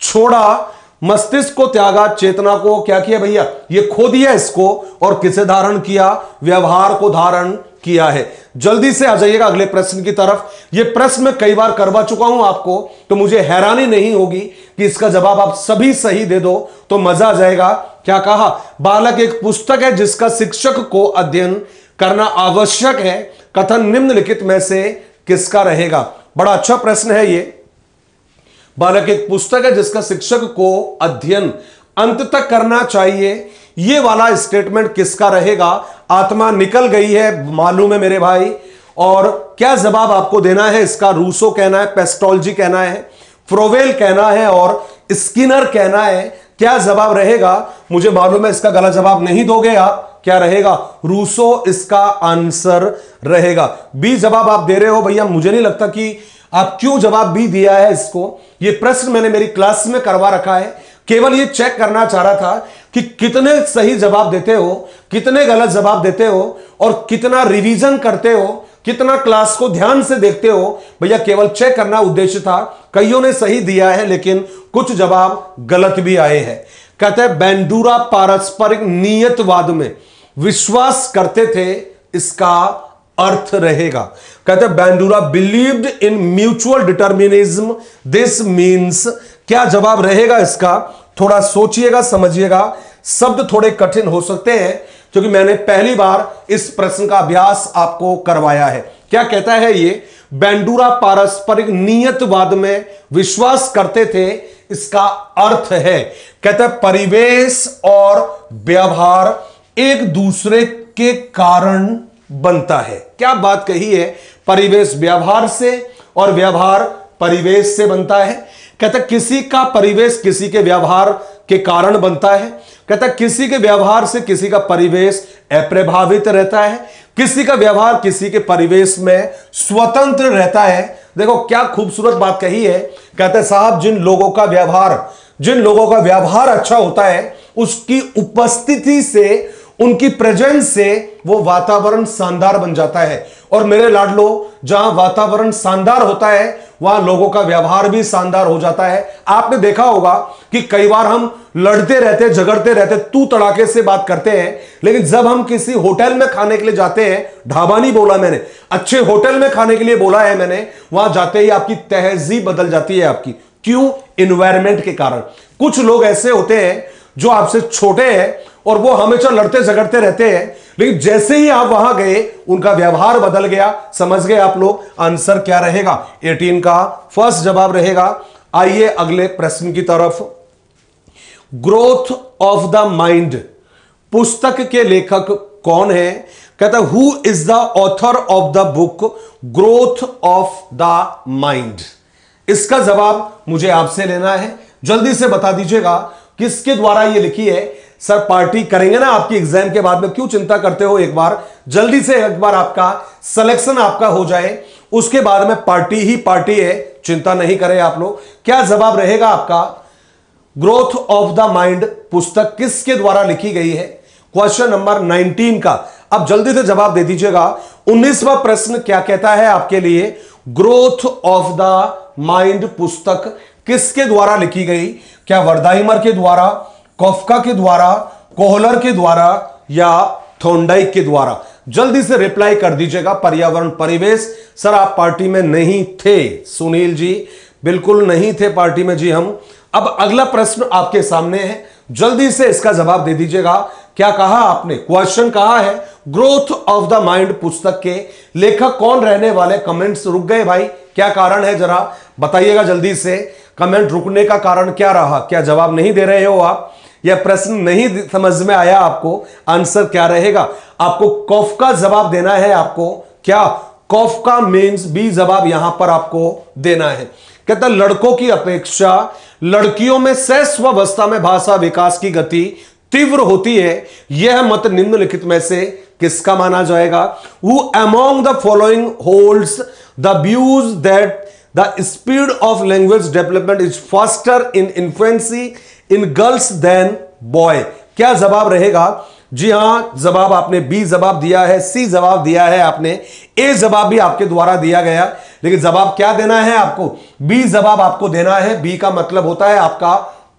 छोड़ा। मस्तिष्क को त्यागा, चेतना को क्या किया भैया? ये खो दिया इसको और किसे धारण किया? व्यवहार को धारण किया है। जल्दी से आ जाइएगा अगले प्रश्न की तरफ़। यह प्रश्न मैं कई बार करवा चुका हूँ आपको तो मुझे हैरानी नहीं होगी कि इसका जवाब आप सभी सही दे दो तो मज़ा आ जाएगा। क्या कहा? बालक एक पुस्तक है जिसका शिक्षक को अध्ययन करना आवश्यक है। कथन निम्नलिखित में से किसका रहेगा? बड़ा अच्छा प्रश्न है ये। बालक एक पुस्तक है जिसका शिक्षक को अध्ययन अंत तक करना चाहिए। ये वाला स्टेटमेंट किसका रहेगा? आत्मा निकल गई है मालूम है मेरे भाई। और क्या जवाब आपको देना है? इसका रूसो कहना है पेस्टोलॉजी कहना है, फ्रोवेल कहना है और स्किनर कहना है। क्या जवाब रहेगा? मुझे मालूम है इसका गलत जवाब नहीं दोगे आप। क्या रहेगा? रूसो इसका आंसर रहेगा। बी जवाब आप दे रहे हो भैया, मुझे नहीं लगता कि आप क्यों जवाब बी दिया है इसको। ये प्रश्न मैंने मेरी क्लास में करवा रखा है। केवल ये चेक करना चाह रहा था कि कितने सही जवाब देते हो, कितने गलत जवाब देते हो, और कितना रिवीजन करते हो, कितना क्लास को ध्यान से देखते हो। भैया, केवल चेक करना उद्देश्य था। कईयों ने सही दिया है, लेकिन कुछ जवाब गलत भी आए हैं। कहते हैं बेंडूरा पारस्परिक नियतवाद में विश्वास करते थे, इसका अर्थ रहेगा। कहते Bandura believed in mutual determinism this means क्या जवाब रहेगा इसका? थोड़ा सोचिएगा, समझिएगा। शब्द थोड़े कठिन हो सकते हैं, क्योंकि मैंने पहली बार इस प्रश्न का अभ्यास आपको करवाया है। क्या कहता है ये? बैंडूरा पारस्परिक नियतवाद में विश्वास करते थे, इसका अर्थ है। कहता परिवेश और व्यवहार एक दूसरे के कारण बनता है। क्या बात कही है? परिवेश व्यवहार से और व्यवहार परिवेश से बनता है। कहता किसी का परिवेश किसी के व्यवहार के कारण बनता है। कहता किसी के व्यवहार से किसी का परिवेश अप्रभावित रहता है। किसी का व्यवहार किसी के परिवेश में स्वतंत्र रहता है। देखो, क्या खूबसूरत बात कही है। कहते साहब, जिन लोगों का व्यवहार, जिन लोगों का व्यवहार अच्छा होता है, उसकी उपस्थिति से उनकी प्रेजेंस से वो वातावरण शानदार बन जाता है। और मेरे लाडलो, जहाँ वातावरण शानदार होता है, वहाँ लोगों का व्यवहार भी शानदार हो जाता है। आपने देखा होगा कि कई बार हम लड़ते रहते, झगड़ते रहते तू तड़ाके से बात करते हैं, लेकिन जब हम किसी होटल में खाने के लिए जाते हैं, ढाबा नहीं बोला मैंने, अच्छे होटल में खाने के लिए बोला है मैंने, वहाँ जाते ही आपकी तहजीब बदल जाती है आपकी। क्यों? इन्वायरमेंट के कारण। कुछ लोग ऐसे होते हैं जो आपसे छोटे हैं और वो हमेशा लड़ते झगड़ते रहते हैं, लेकिन जैसे ही आप वहाँ गए, उनका व्यवहार बदल गया। समझ गए आप लोग आंसर क्या रहेगा? 18 का फ़र्स्ट जवाब रहेगा। आइए अगले प्रश्न की तरफ़। Growth of the mind. पुस्तक के लेखक कौन है? कहता who is the author of the book growth of the mind इसका जवाब मुझे आपसे लेना है। जल्दी से बता दीजिएगा। किसके द्वारा यह लिखी है? सर, पार्टी करेंगे ना आपकी एग्ज़ाम के बाद में, क्यों चिंता करते हो एक बार? जल्दी से एक बार आपका सिलेक्शन आपका हो जाए, उसके बाद में पार्टी ही पार्टी है। चिंता नहीं करें आप लोग। क्या जवाब रहेगा आपका? ग्रोथ ऑफ़ द माइंड पुस्तक किसके द्वारा लिखी गई है? क्वेश्चन नंबर 19 का। अब जल्दी से जवाब दे दीजिएगा। उन्नीसवा प्रश्न क्या कहता है आपके लिए? ग्रोथ ऑफ़ द माइंड पुस्तक किसके द्वारा लिखी गई? क्या वर्दाइमर के द्वारा, कॉफका के द्वारा, कोहलर के द्वारा या थोंडाइक के द्वारा? जल्दी से रिप्लाई कर दीजिएगा। पर्यावरण परिवेश। सर, आप पार्टी में नहीं थे, सुनील जी। बिल्कुल नहीं थे पार्टी में, जी हम। अब अगला प्रश्न आपके सामने है। जल्दी से इसका जवाब दे दीजिएगा। क्या कहा आपने? क्वेश्चन कहा है? ग्रोथ ऑफ़ द माइंड पुस्तक के लेखक कौन रहने वाले? कमेंट्स रुक गए भाई। क्या कारण है जरा? बताइएगा जल्दी से। कमेंट रुकने का कारण क्या रहा? क्या जवाब नहीं दे रहे हो आप? यह प्रश्न नहीं समझ में आया आपको? आंसर क्या रहेगा? आपको कॉफ का जवाब देना है आपको? क्या कॉफ का मीन्स बी जवाब यहाँ पर आपको देना है? कहता, लड़कों की अपेक्षा लड़कियों में सैस्व अवस्था में भाषा विकास की गति तीव्र होती है। यह मत निम्नलिखित में से किसका माना जाएगा? Who among the following holds the views that the speed of language development is faster in influence in girls than boy क्या जवाब रहेगा? जी हाँ, जवाब आपने बी जवाब दिया है सी जवाब दिया है आपने ए जवाब भी आपके द्वारा दिया गया। लेकिन जवाब क्या देना है आपको? बी जवाब आपको देना है। बी का मतलब होता है आपका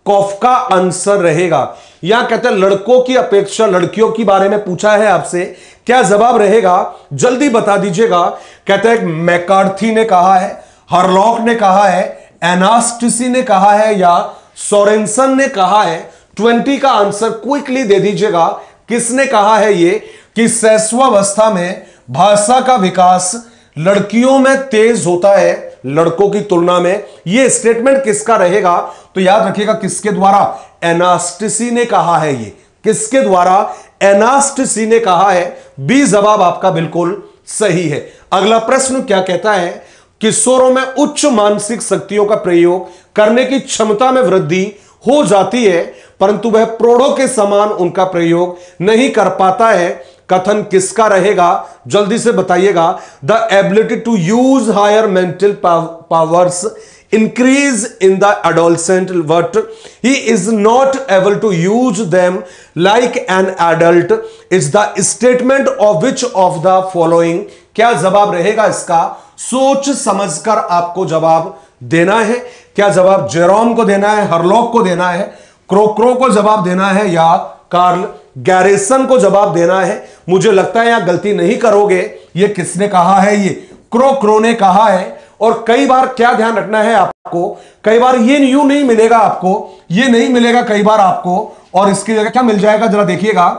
कॉफ का आंसर रहेगा। यहाँ कहते हैं, लड़कों की अपेक्षा, लड़कियों के बारे में पूछा है आपसे। क्या जवाब रहेगा? जल्दी बता दीजिएगा। कहते हैं मैकार्थी ने कहा है हरलॉक ने कहा है, एनास्टिसी ने कहा है या सोरेंसन ने कहा है, ट्वेंटी का आंसर क्विकली दे दीजिएगा। किसने कहा है ये? कि सैस्वावस्था में भाषा का विकास लड़कियों में तेज होता है, लड़कों की तुलना में। यह स्टेटमेंट किसका रहेगा? तो याद रखिएगा किसके द्वारा? एनास्टिसी ने कहा है ये। किसके द्वारा? एनास्टिसी ने कहा है। बी जवाब आपका बिल्कुल सही है। अगला प्रश्न क्या कहता है? किशोरों में उच्च मानसिक शक्तियों का प्रयोग करने की क्षमता में वृद्धि हो जाती है, परंतु वह प्रोढ़ों के समान उनका प्रयोग नहीं कर पाता है। कथन किसका रहेगा? जल्दी से बताइएगा। The ability to use higher mental powers increase in the adolescent but he is not able to use them like an adult is the statement of which of the following क्या जवाब रहेगा इसका? सोच समझकर आपको जवाब देना है। क्या जवाब जेरोम को देना है, हरलॉक को देना है, क्रोक्रो को जवाब देना है या कार्ल गैरिसन को जवाब देना है? मुझे लगता है यहाँ गलती नहीं करोगे। ये किसने कहा है? ये क्रोक्रो ने कहा है। और कई बार क्या ध्यान रखना है आपको? कई बार ये यूँ नहीं मिलेगा आपको, ये नहीं मिलेगा कई बार आपको, और इसकी जगह क्या मिल जाएगा? जरा देखिएगा।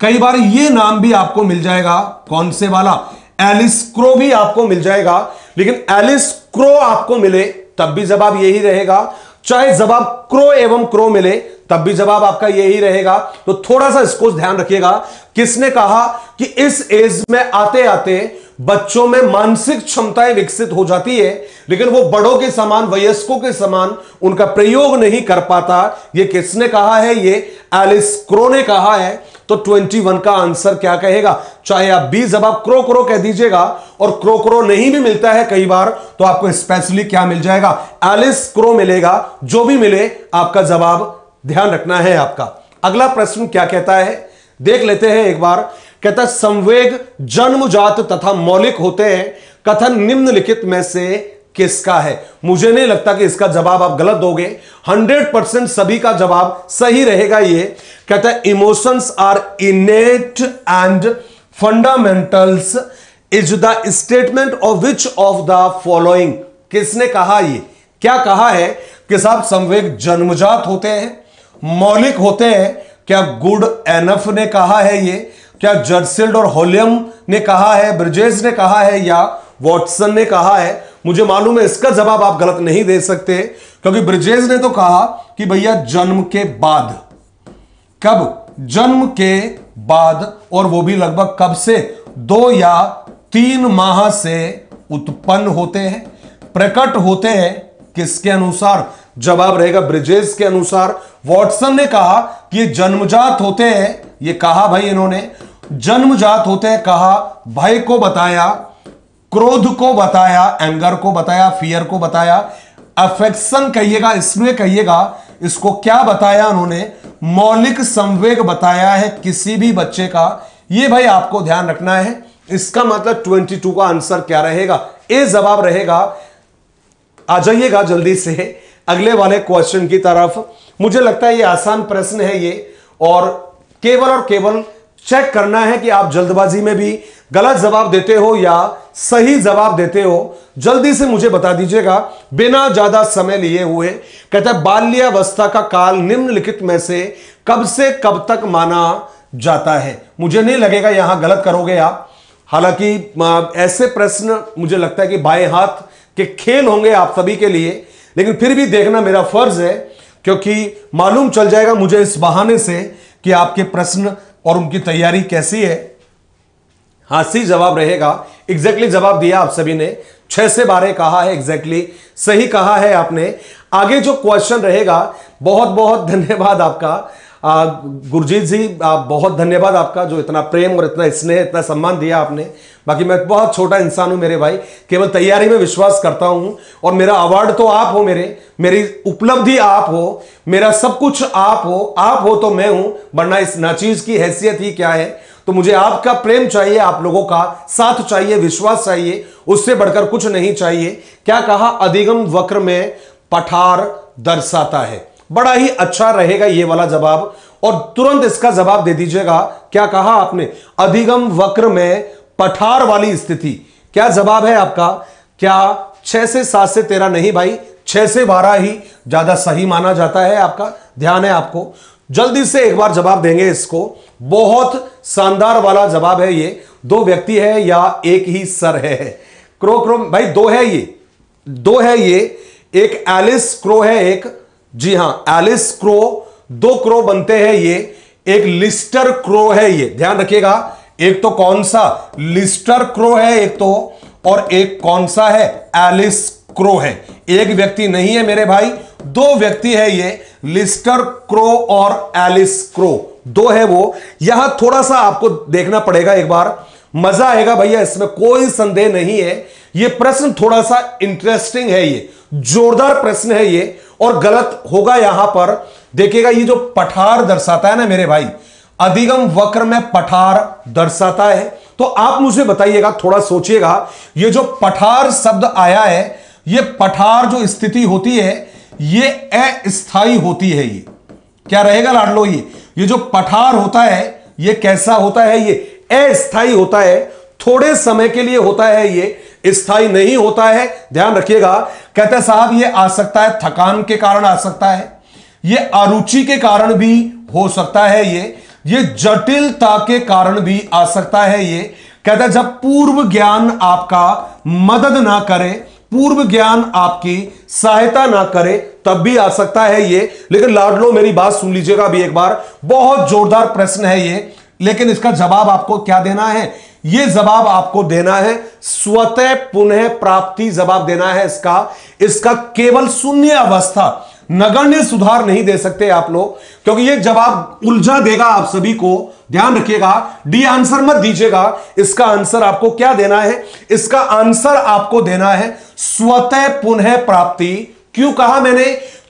कई बार ये नाम भी आपको मिल जाएगा। कौन से वाला? एलिस क्रो भी आपको मिल जाएगा। लेकिन एलिस क्रो आपको मिले, तब भी जवाब यही रहेगा। चाहे जवाब क्रो एवं क्रो मिले, तब भी जवाब आपका यही रहेगा। तो थोड़ा सा इसको ध्यान रखिएगा। किसने कहा कि इस एज में आते आते बच्चों में मानसिक क्षमताएँ विकसित हो जाती है, लेकिन वो बड़ों के समान, वयस्कों के समान उनका प्रयोग नहीं कर पाता? ये किसने कहा है? ये एलिस क्रो ने कहा है। तो 21 का आंसर क्या कहेगा? चाहे आप बी जवाब क्रो क्रो कह दीजिएगा, और क्रो क्रो नहीं भी मिलता है कई बार तो आपको स्पेशली क्या मिल जाएगा? एलिस क्रो मिलेगा, जो भी मिले, आपका जवाब ध्यान रखना है आपका। अगला प्रश्न क्या कहता है? देख लेते हैं एक बार। कहता है, संवेग जन्मजात तथा मौलिक होते हैं। कथन निम्नलिखित में से किसका है? मुझे नहीं लगता कि इसका जवाब आप गलत दोगे। 100 परसेंट सभी का जवाब सही रहेगा ये। कहता है, emotions are innate and fundamentals is the statement of which of the following. किसने कहा ये? क्या कहा है कि साहब, संवेग जन्मजात होते हैं, मौलिक होते हैं। क्या गुड एनफ ने कहा है ये? क्या जर्सिल्ड और होलियम ने कहा है? ब्रिजेस ने कहा है या वॉटसन ने कहा है? मुझे मालूम है इसका जवाब आप गलत नहीं दे सकते, क्योंकि ब्रिजेस ने तो कहा कि भैया जन्म के बाद। कब? जन्म के बाद, और वो भी लगभग कब से? दो या तीन माह से उत्पन्न होते हैं, प्रकट होते हैं, किसके अनुसार? जवाब रहेगा ब्रिजेश के अनुसार। वॉटसन ने कहा कि ये जन्मजात होते हैं, ये कहा भाई इन्होंने, जन्मजात होते हैं कहा भाई को बताया क्रोध को बताया, एंगर को बताया फियर को बताया अफेक्शन कहिएगा इसमें कहिएगा, इसको क्या बताया उन्होंने? मौलिक संवेग बताया है किसी भी बच्चे का। ये भाई आपको ध्यान रखना है। इसका मतलब 22 का आंसर क्या रहेगा? ए जवाब रहेगा। आ जाइएगा जल्दी से। अगले वाले क्वेश्चन की तरफ़। मुझे लगता है ये आसान प्रश्न है ये। और केवल और केवल चेक करना है कि आप जल्दबाजी में भी गलत जवाब देते हो या सही जवाब देते हो, जल्दी से मुझे बता दीजिएगा। बिना ज़्यादा समय लिए हुए, कहता है, बाल्यावस्था का काल निम्नलिखित में से कब से कब तक माना जाता है? मुझे नहीं लगेगा यहाँ गलत करोगे आप। हालाँकि ऐसे प्रश्न मुझे लगता है कि बाएँ हाथ के खेल होंगे आप सभी के लिए, लेकिन फिर भी देखना मेरा फ़र्ज़ है, क्योंकि मालूम चल जाएगा मुझे इस बहाने से कि आपके प्रश्न और उनकी तैयारी कैसी है। हाँ सी जवाब रहेगा। एग्जैक्टली जवाब दिया आप सभी ने। छह से बारह कहा है एग्जैक्टली सही कहा है आपने। आगे जो क्वेश्चन रहेगा बहुत बहुत धन्यवाद आपका। गुरजीत जी आ, बहुत धन्यवाद आपका जो इतना प्रेम और इतना स्नेह इतना सम्मान दिया आपने। बाकी मैं बहुत छोटा इंसान हूँ मेरे भाई केवल तैयारी में विश्वास करता हूँ और मेरा अवार्ड तो आप हो मेरे मेरी उपलब्धि आप हो मेरा सब कुछ आप हो आप हो तो मैं हूँ वरना इस नाचीज की हैसियत ही क्या है? तो मुझे आपका प्रेम चाहिए आप लोगों का साथ चाहिए विश्वास चाहिए उससे बढ़कर कुछ नहीं चाहिए। क्या कहा अधिगम वक्र में पठार दर्शाता है? बड़ा ही अच्छा रहेगा ये वाला जवाब। और तुरंत इसका जवाब दे दीजिएगा। क्या कहा आपने? अधिगम वक्र में पठार वाली स्थिति। क्या जवाब है आपका? क्या छह से सात से तेरह नहीं भाई, छह से बारह ही ज़्यादा सही माना जाता है आपका। ध्यान है आपको। जल्दी से एक बार जवाब देंगे इसको। बहुत शानदार वाला जवाब है ये। दो व्यक्ति है या एक ही सर है। क्रो क्रो, भाई दो है ये। दो है ये। एक एलिस क्रो है, एक जी हाँ एलिस क्रो दो क्रो बनते हैं ये। एक लिस्टर क्रो है ये। ध्यान रखिएगा, एक तो कौन सा लिस्टर क्रो है एक तो और एक कौन सा है एलिस क्रो है। एक व्यक्ति नहीं है मेरे भाई, दो व्यक्ति है ये लिस्टर क्रो और एलिस क्रो दो है वो। यहाँ थोड़ा सा आपको देखना पड़ेगा एक बार। मज़ा आएगा भैया, इसमें कोई संदेह नहीं है। ये प्रश्न थोड़ा सा इंटरेस्टिंग है ये। जोरदार प्रश्न है ये। और गलत होगा यहाँ पर। देखिएगा, ये जो पठार दर्शाता है ना मेरे भाई, अधिगम वक्र में पठार दर्शाता है। तो आप मुझे बताइएगा, थोड़ा सोचिएगा, ये जो पठार शब्द आया है, ये पठार जो स्थिति होती है, ये अस्थाई होती है ये। क्या रहेगा लाडलो, ये ये जो पठार होता है, ये कैसा होता है, ये अस्थाई होता है, थोड़े समय के लिए होता है ये स्थायी नहीं होता है। ध्यान रखिएगा, कहते साहब, ये आ सकता है थकान के कारण आ सकता है। ये अरुचि के कारण भी हो सकता है ये। ये जटिलता के कारण भी आ सकता है ये। कहता है, जब पूर्व ज्ञान आपका मदद ना करे, पूर्व ज्ञान आपकी सहायता ना करे, तब भी आ सकता है ये। लेकिन लाडलो, मेरी बात सुन लीजिएगा अभी एक बार। बहुत जोरदार प्रश्न है ये। लेकिन इसका जवाब आपको क्या देना है? ये जवाब आपको देना है, स्वतः पुनः प्राप्ति जवाब देना है इसका। इसका केवल शून्य अवस्था। नगण्य सुधार नहीं दे सकते आप लोग, क्योंकि ये जवाब उलझा देगा आप सभी को। ध्यान रखिएगा, डी आंसर मत दीजिएगा। इसका आंसर आपको क्या देना है? इसका आंसर आपको देना है, स्वतः पुनः प्राप्ति। क्यों कहा मैंने?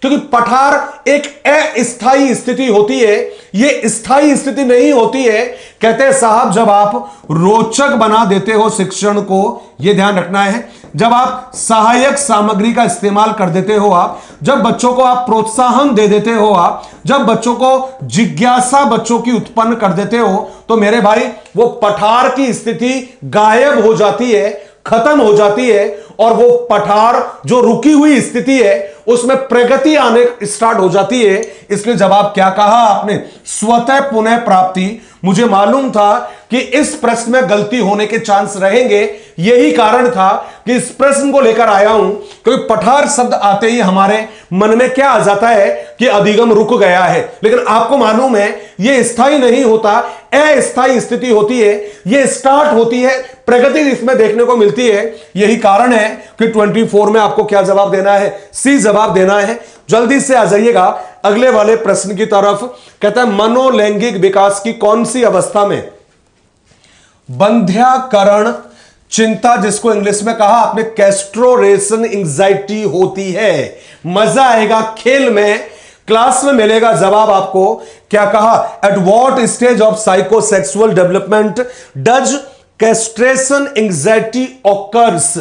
क्योंकि पठार एक अस्थाई स्थिति होती है। यह स्थायी स्थिति नहीं होती है। कहते हैं, साहब, जब आप रोचक बना देते हो शिक्षण को यह ध्यान रखना है, जब आप सहायक सामग्री का इस्तेमाल कर देते हो आप, जब बच्चों को आप प्रोत्साहन दे देते हो आप, जब बच्चों को जिज्ञासा बच्चों की उत्पन्न कर देते हो तो मेरे भाई, वो पठार की स्थिति गायब हो जाती है, खत्म हो जाती है, और वो पठार जो रुकी हुई स्थिति है उसमें प्रगति आने स्टार्ट हो जाती है। इसलिए जवाब क्या कहा? आपने स्वतः पुनः प्राप्ति मुझे मालूम था कि इस प्रश्न में गलती होने के चांस रहेंगे। यही कारण था कि इस प्रश्न को लेकर आया हूँ, क्योंकि पठार शब्द आते ही हमारे मन में क्या आ जाता है कि अधिगम रुक गया है। लेकिन आपको मालूम है यह स्थायी नहीं होता, अस्थायी स्थिति होती है यह स्टार्ट होती है, प्रगति इसमें देखने को मिलती है। यही कारण है कि 24 में आपको क्या जवाब देना है? सी जवाब देना है। जल्दी से आ जाइएगा। अगले वाले प्रश्न की तरफ़ कहता है, मनोलैंगिक विकास की कौन सी अवस्था में? बंध्याकरण, चिंता जिसको इंग्लिश में कहा आपने कैस्ट्रोरेशन एंजाइटी होती है। मज़ा आएगा खेल में, क्लास में मिलेगा जवाब आपको। क्या कहा? At what stage of psychosexual development does castration anxiety occurs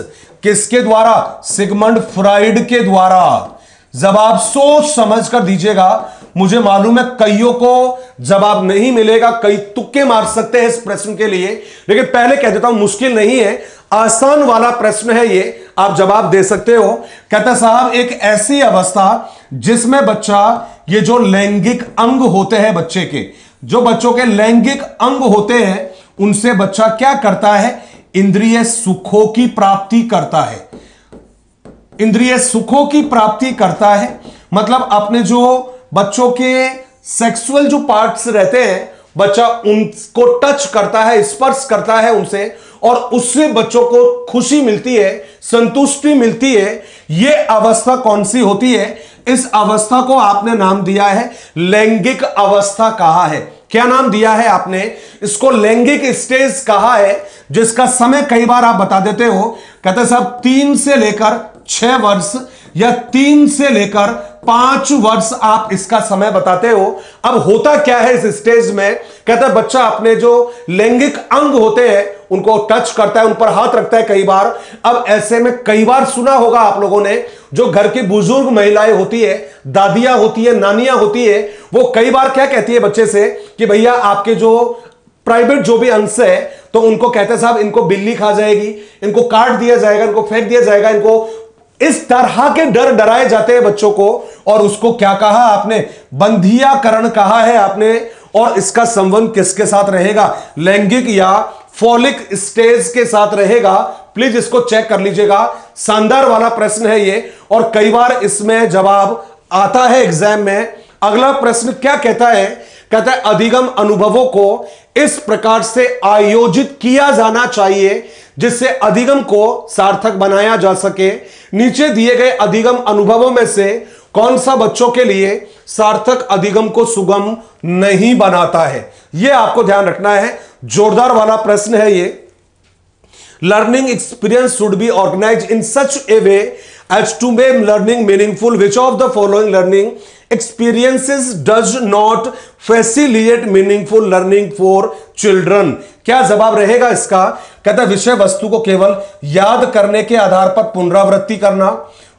किसके द्वारा? सिगमंड फ्राइड के द्वारा। जवाब सोच समझ कर दीजिएगा, मुझे मालूम है कईयों को जवाब नहीं मिलेगा, कई तुक्के मार सकते हैं इस प्रश्न के लिए। लेकिन पहले कह देता हूँ, मुश्किल नहीं है, आसान वाला प्रश्न है ये, आप जवाब दे सकते हो। कहते साहब, एक ऐसी अवस्था जिसमें बच्चा, ये जो लैंगिक अंग होते हैं बच्चे के, जो बच्चों के लैंगिक अंग होते हैं, उनसे बच्चा क्या करता है? इंद्रिय सुखों की प्राप्ति करता है। इंद्रिय सुखों की प्राप्ति करता है। मतलब अपने जो बच्चों के सेक्सुअल जो पार्ट्स रहते हैं, बच्चा उनको टच करता है, स्पर्श करता है उनसे, और उससे बच्चों को खुशी मिलती है, संतुष्टि मिलती है। यह अवस्था कौन सी होती है? इस अवस्था को आपने नाम दिया है, लैंगिक अवस्था कहा है। क्या नाम दिया है आपने? इसको लैंगिक स्टेज कहा है, जिसका समय कई बार आप बता देते हो। कहते साहब तीन से लेकर छह वर्ष या तीन से लेकर पाँच वर्ष आप इसका समय बताते हो। अब होता क्या है इस स्टेज में? कहता है, बच्चा, अपने जो लैंगिक अंग होते हैं, उनको टच करता है, उन पर हाथ रखता है कई बार। अब ऐसे में कई बार सुना होगा आप लोगों ने, जो घर की बुज़ुर्ग महिलाएँ होती है, दादियाँ होती है, नानियाँ होती है, वो कई बार क्या कहती है बच्चे से कि, भैया, आपके जो प्राइवेट जो भी अंश है तो उनको कहते हैं, साहब, इनको बिल्ली खा जाएगी, इनको काट दिया जाएगा, इनको फेंक दिया जाएगा, इनको इस तरह के डर डराए जाते हैं बच्चों को। और उसको क्या कहा आपने? बंधियाकरण कहा है आपने। और इसका संबंध किसके साथ रहेगा? लैंगिक या फॉलिक स्टेज के साथ रहेगा। प्लीज़ इसको चेक कर लीजिएगा। शानदार वाला प्रश्न है ये। और कई बार इसमें जवाब आता है एग्ज़ाम में। अगला प्रश्न क्या कहता है? कहता है, अधिगम अनुभवों को इस प्रकार से आयोजित किया जाना चाहिए, जिससे अधिगम को सार्थक बनाया जा सके। नीचे दिए गए अधिगम अनुभवों में से कौन सा बच्चों के लिए सार्थक अधिगम को सुगम नहीं बनाता है? यह आपको ध्यान रखना है। जोरदार वाला प्रश्न है ये। Learning experience should be organise in such a way as to make learning meaningful which of the following learning experiences does not facilitate meaningful learning for children क्या जवाब रहेगा इसका? कहता विषय वस्तु को केवल याद करने के आधार पर पुनरावृत्ति करना,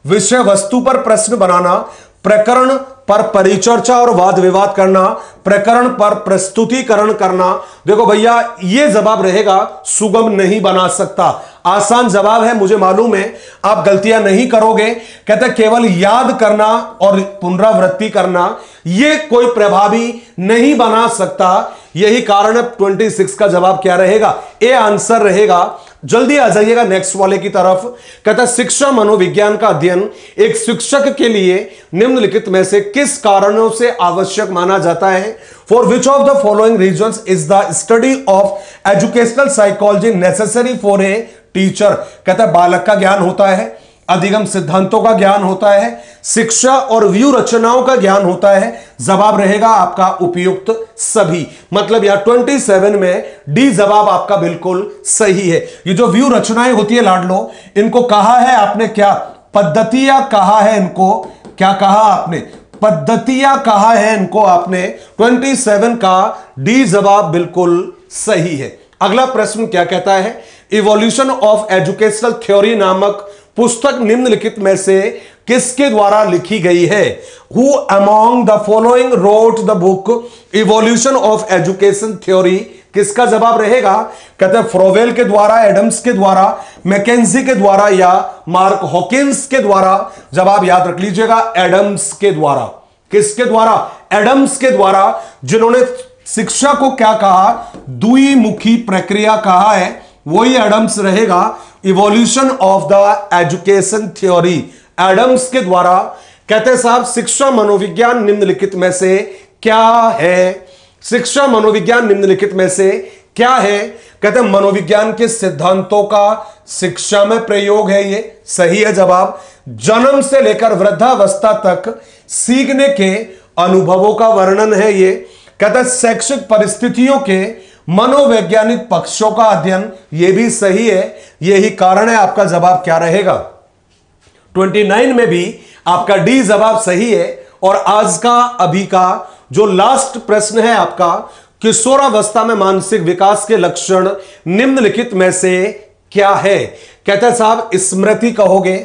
विषय वस्तु पर प्रश्न बनाना, प्रकरण पर परिचर्चा और वाद विवाद करना, प्रकरण पर प्रस्तुतिकरण करना। देखो भैया, ये जवाब रहेगा, सुगम नहीं बना सकता। आसान जवाब है, मुझे मालूम है, आप गलतियाँ नहीं करोगे। कहते केवल याद करना और पुनरावृत्ति करना यह कोई प्रभावी नहीं बना सकता। यही कारण है 26 का जवाब क्या रहेगा? ए आंसर रहेगा जल्दी आ जाइएगा नेक्स्ट वाले की तरफ़। कहता शिक्षा मनोविज्ञान का अध्ययन एक शिक्षक के लिए निम्नलिखित में से किस कारणों से आवश्यक माना जाता है? For which of the following reason is the study of educational psychology necessary for a teacher कहता है, बालक का ज्ञान होता है अधिगम सिद्धांतों का ज्ञान होता है, शिक्षा और व्यू रचनाओं का ज्ञान होता है। जवाब रहेगा आपका उपयुक्त सभी। मतलब यहाँ 27 में डी जवाब आपका बिल्कुल सही है। ये जो व्यू रचनाएँ होती है लाडलो, इनको कहा है आपने क्या? पद्धतियाँ कहा है इनको? क्या कहा आपने? पद्धतियाँ कहा है इनको आपने? 27 का डी जवाब बिल्कुल सही है। अगला प्रश्न क्या कहता है? इवोल्यूशन ऑफ़ एजुकेशनल थ्योरी नामक पुस्तक निम्नलिखित में से किसके द्वारा लिखी गई है? Who among the following wrote the book evolution of education theory किसका जवाब रहेगा? कहते हैं फ्रोवेल के द्वारा एडम्स के द्वारा मैकेजी के द्वारा या मार्क हॉकिंस के द्वारा? जवाब याद रख लीजिएगा एडम्स के द्वारा। किसके द्वारा? एडम्स के द्वारा, जिन्होंने शिक्षा को क्या कहा? द्विमुखी प्रक्रिया कहा है, वही एडम्स रहेगा। Evolution of the education theory Adams के द्वारा कहते हैं साहब, शिक्षा मनोविज्ञान निम्नलिखित में से क्या है? शिक्षा मनोविज्ञान निम्नलिखित में से क्या है? कहते हैं, मनोविज्ञान के सिद्धांतों का शिक्षा में प्रयोग है ये। सही है जवाब। जन्म से लेकर वृद्धावस्था तक सीखने के अनुभवों का वर्णन है ये। कहते हैं, शैक्षिक परिस्थितियों के मनोवैज्ञानिक पक्षों का अध्ययन यह भी सही है, यही कारण है आपका जवाब क्या रहेगा। 29 में भी आपका डी जवाब सही है, और आज का, अभी का, जो लास्ट प्रश्न है आपका, किशोरावस्था में मानसिक विकास के लक्षण निम्नलिखित में से क्या है? कहते साहब, स्मृति कहोगे,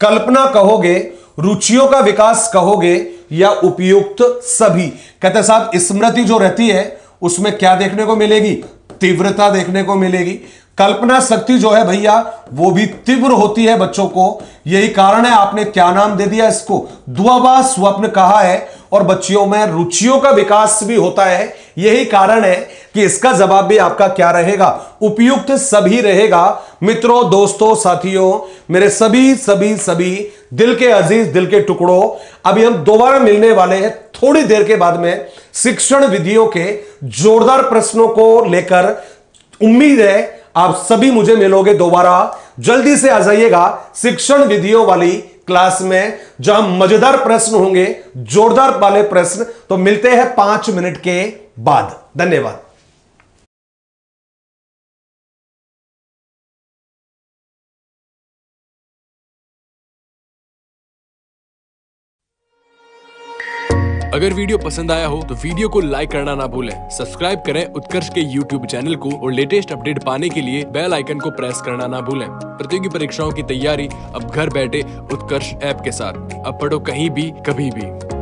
कल्पना कहोगे, रुचियों का विकास कहोगे, या उपयुक्त सभी? कहते साहब, स्मृति जो रहती है उसमें क्या देखने को मिलेगी? तीव्रता देखने को मिलेगी। कल्पना शक्ति जो है भैया, वो भी तीव्र होती है बच्चों को। यही कारण है, आपने क्या नाम दे दिया इसको? दुआबा स्वप्न कहा है, और बच्चियों में रुचियों का विकास भी होता है। यही कारण है कि इसका जवाब भी आपका क्या रहेगा? उपयुक्त सभी रहेगा। मित्रों, दोस्तों, साथियों, मेरे सभी सभी सभी, दिल के अज़ीज़, दिल के टुकड़ों, अभी हम दोबारा मिलने वाले हैं। थोड़ी देर के बाद में शिक्षण विधियों के जोरदार प्रश्नों को लेकर उम्मीद है आप सभी मुझे मिलोगे दोबारा। जल्दी से आ जाइएगा शिक्षण विधियों वाली क्लास में, जहाँ मज़ेदार प्रश्न होंगे, जोरदार वाले प्रश्न। तो मिलते हैं पाँच मिनट के बाद। धन्यवाद। अगर वीडियो पसंद आया हो तो वीडियो को लाइक करना ना भूलें। सब्सक्राइब करें उत्कर्ष के यूट्यूब चैनल को और लेटेस्ट अपडेट पाने के लिए बेल आइकन को प्रेस करना ना भूलें। प्रतियोगी परीक्षाओं की तैयारी, अब घर बैठे उत्कर्ष ऐप के साथ। अब पढ़ो कहीं भी, कभी भी।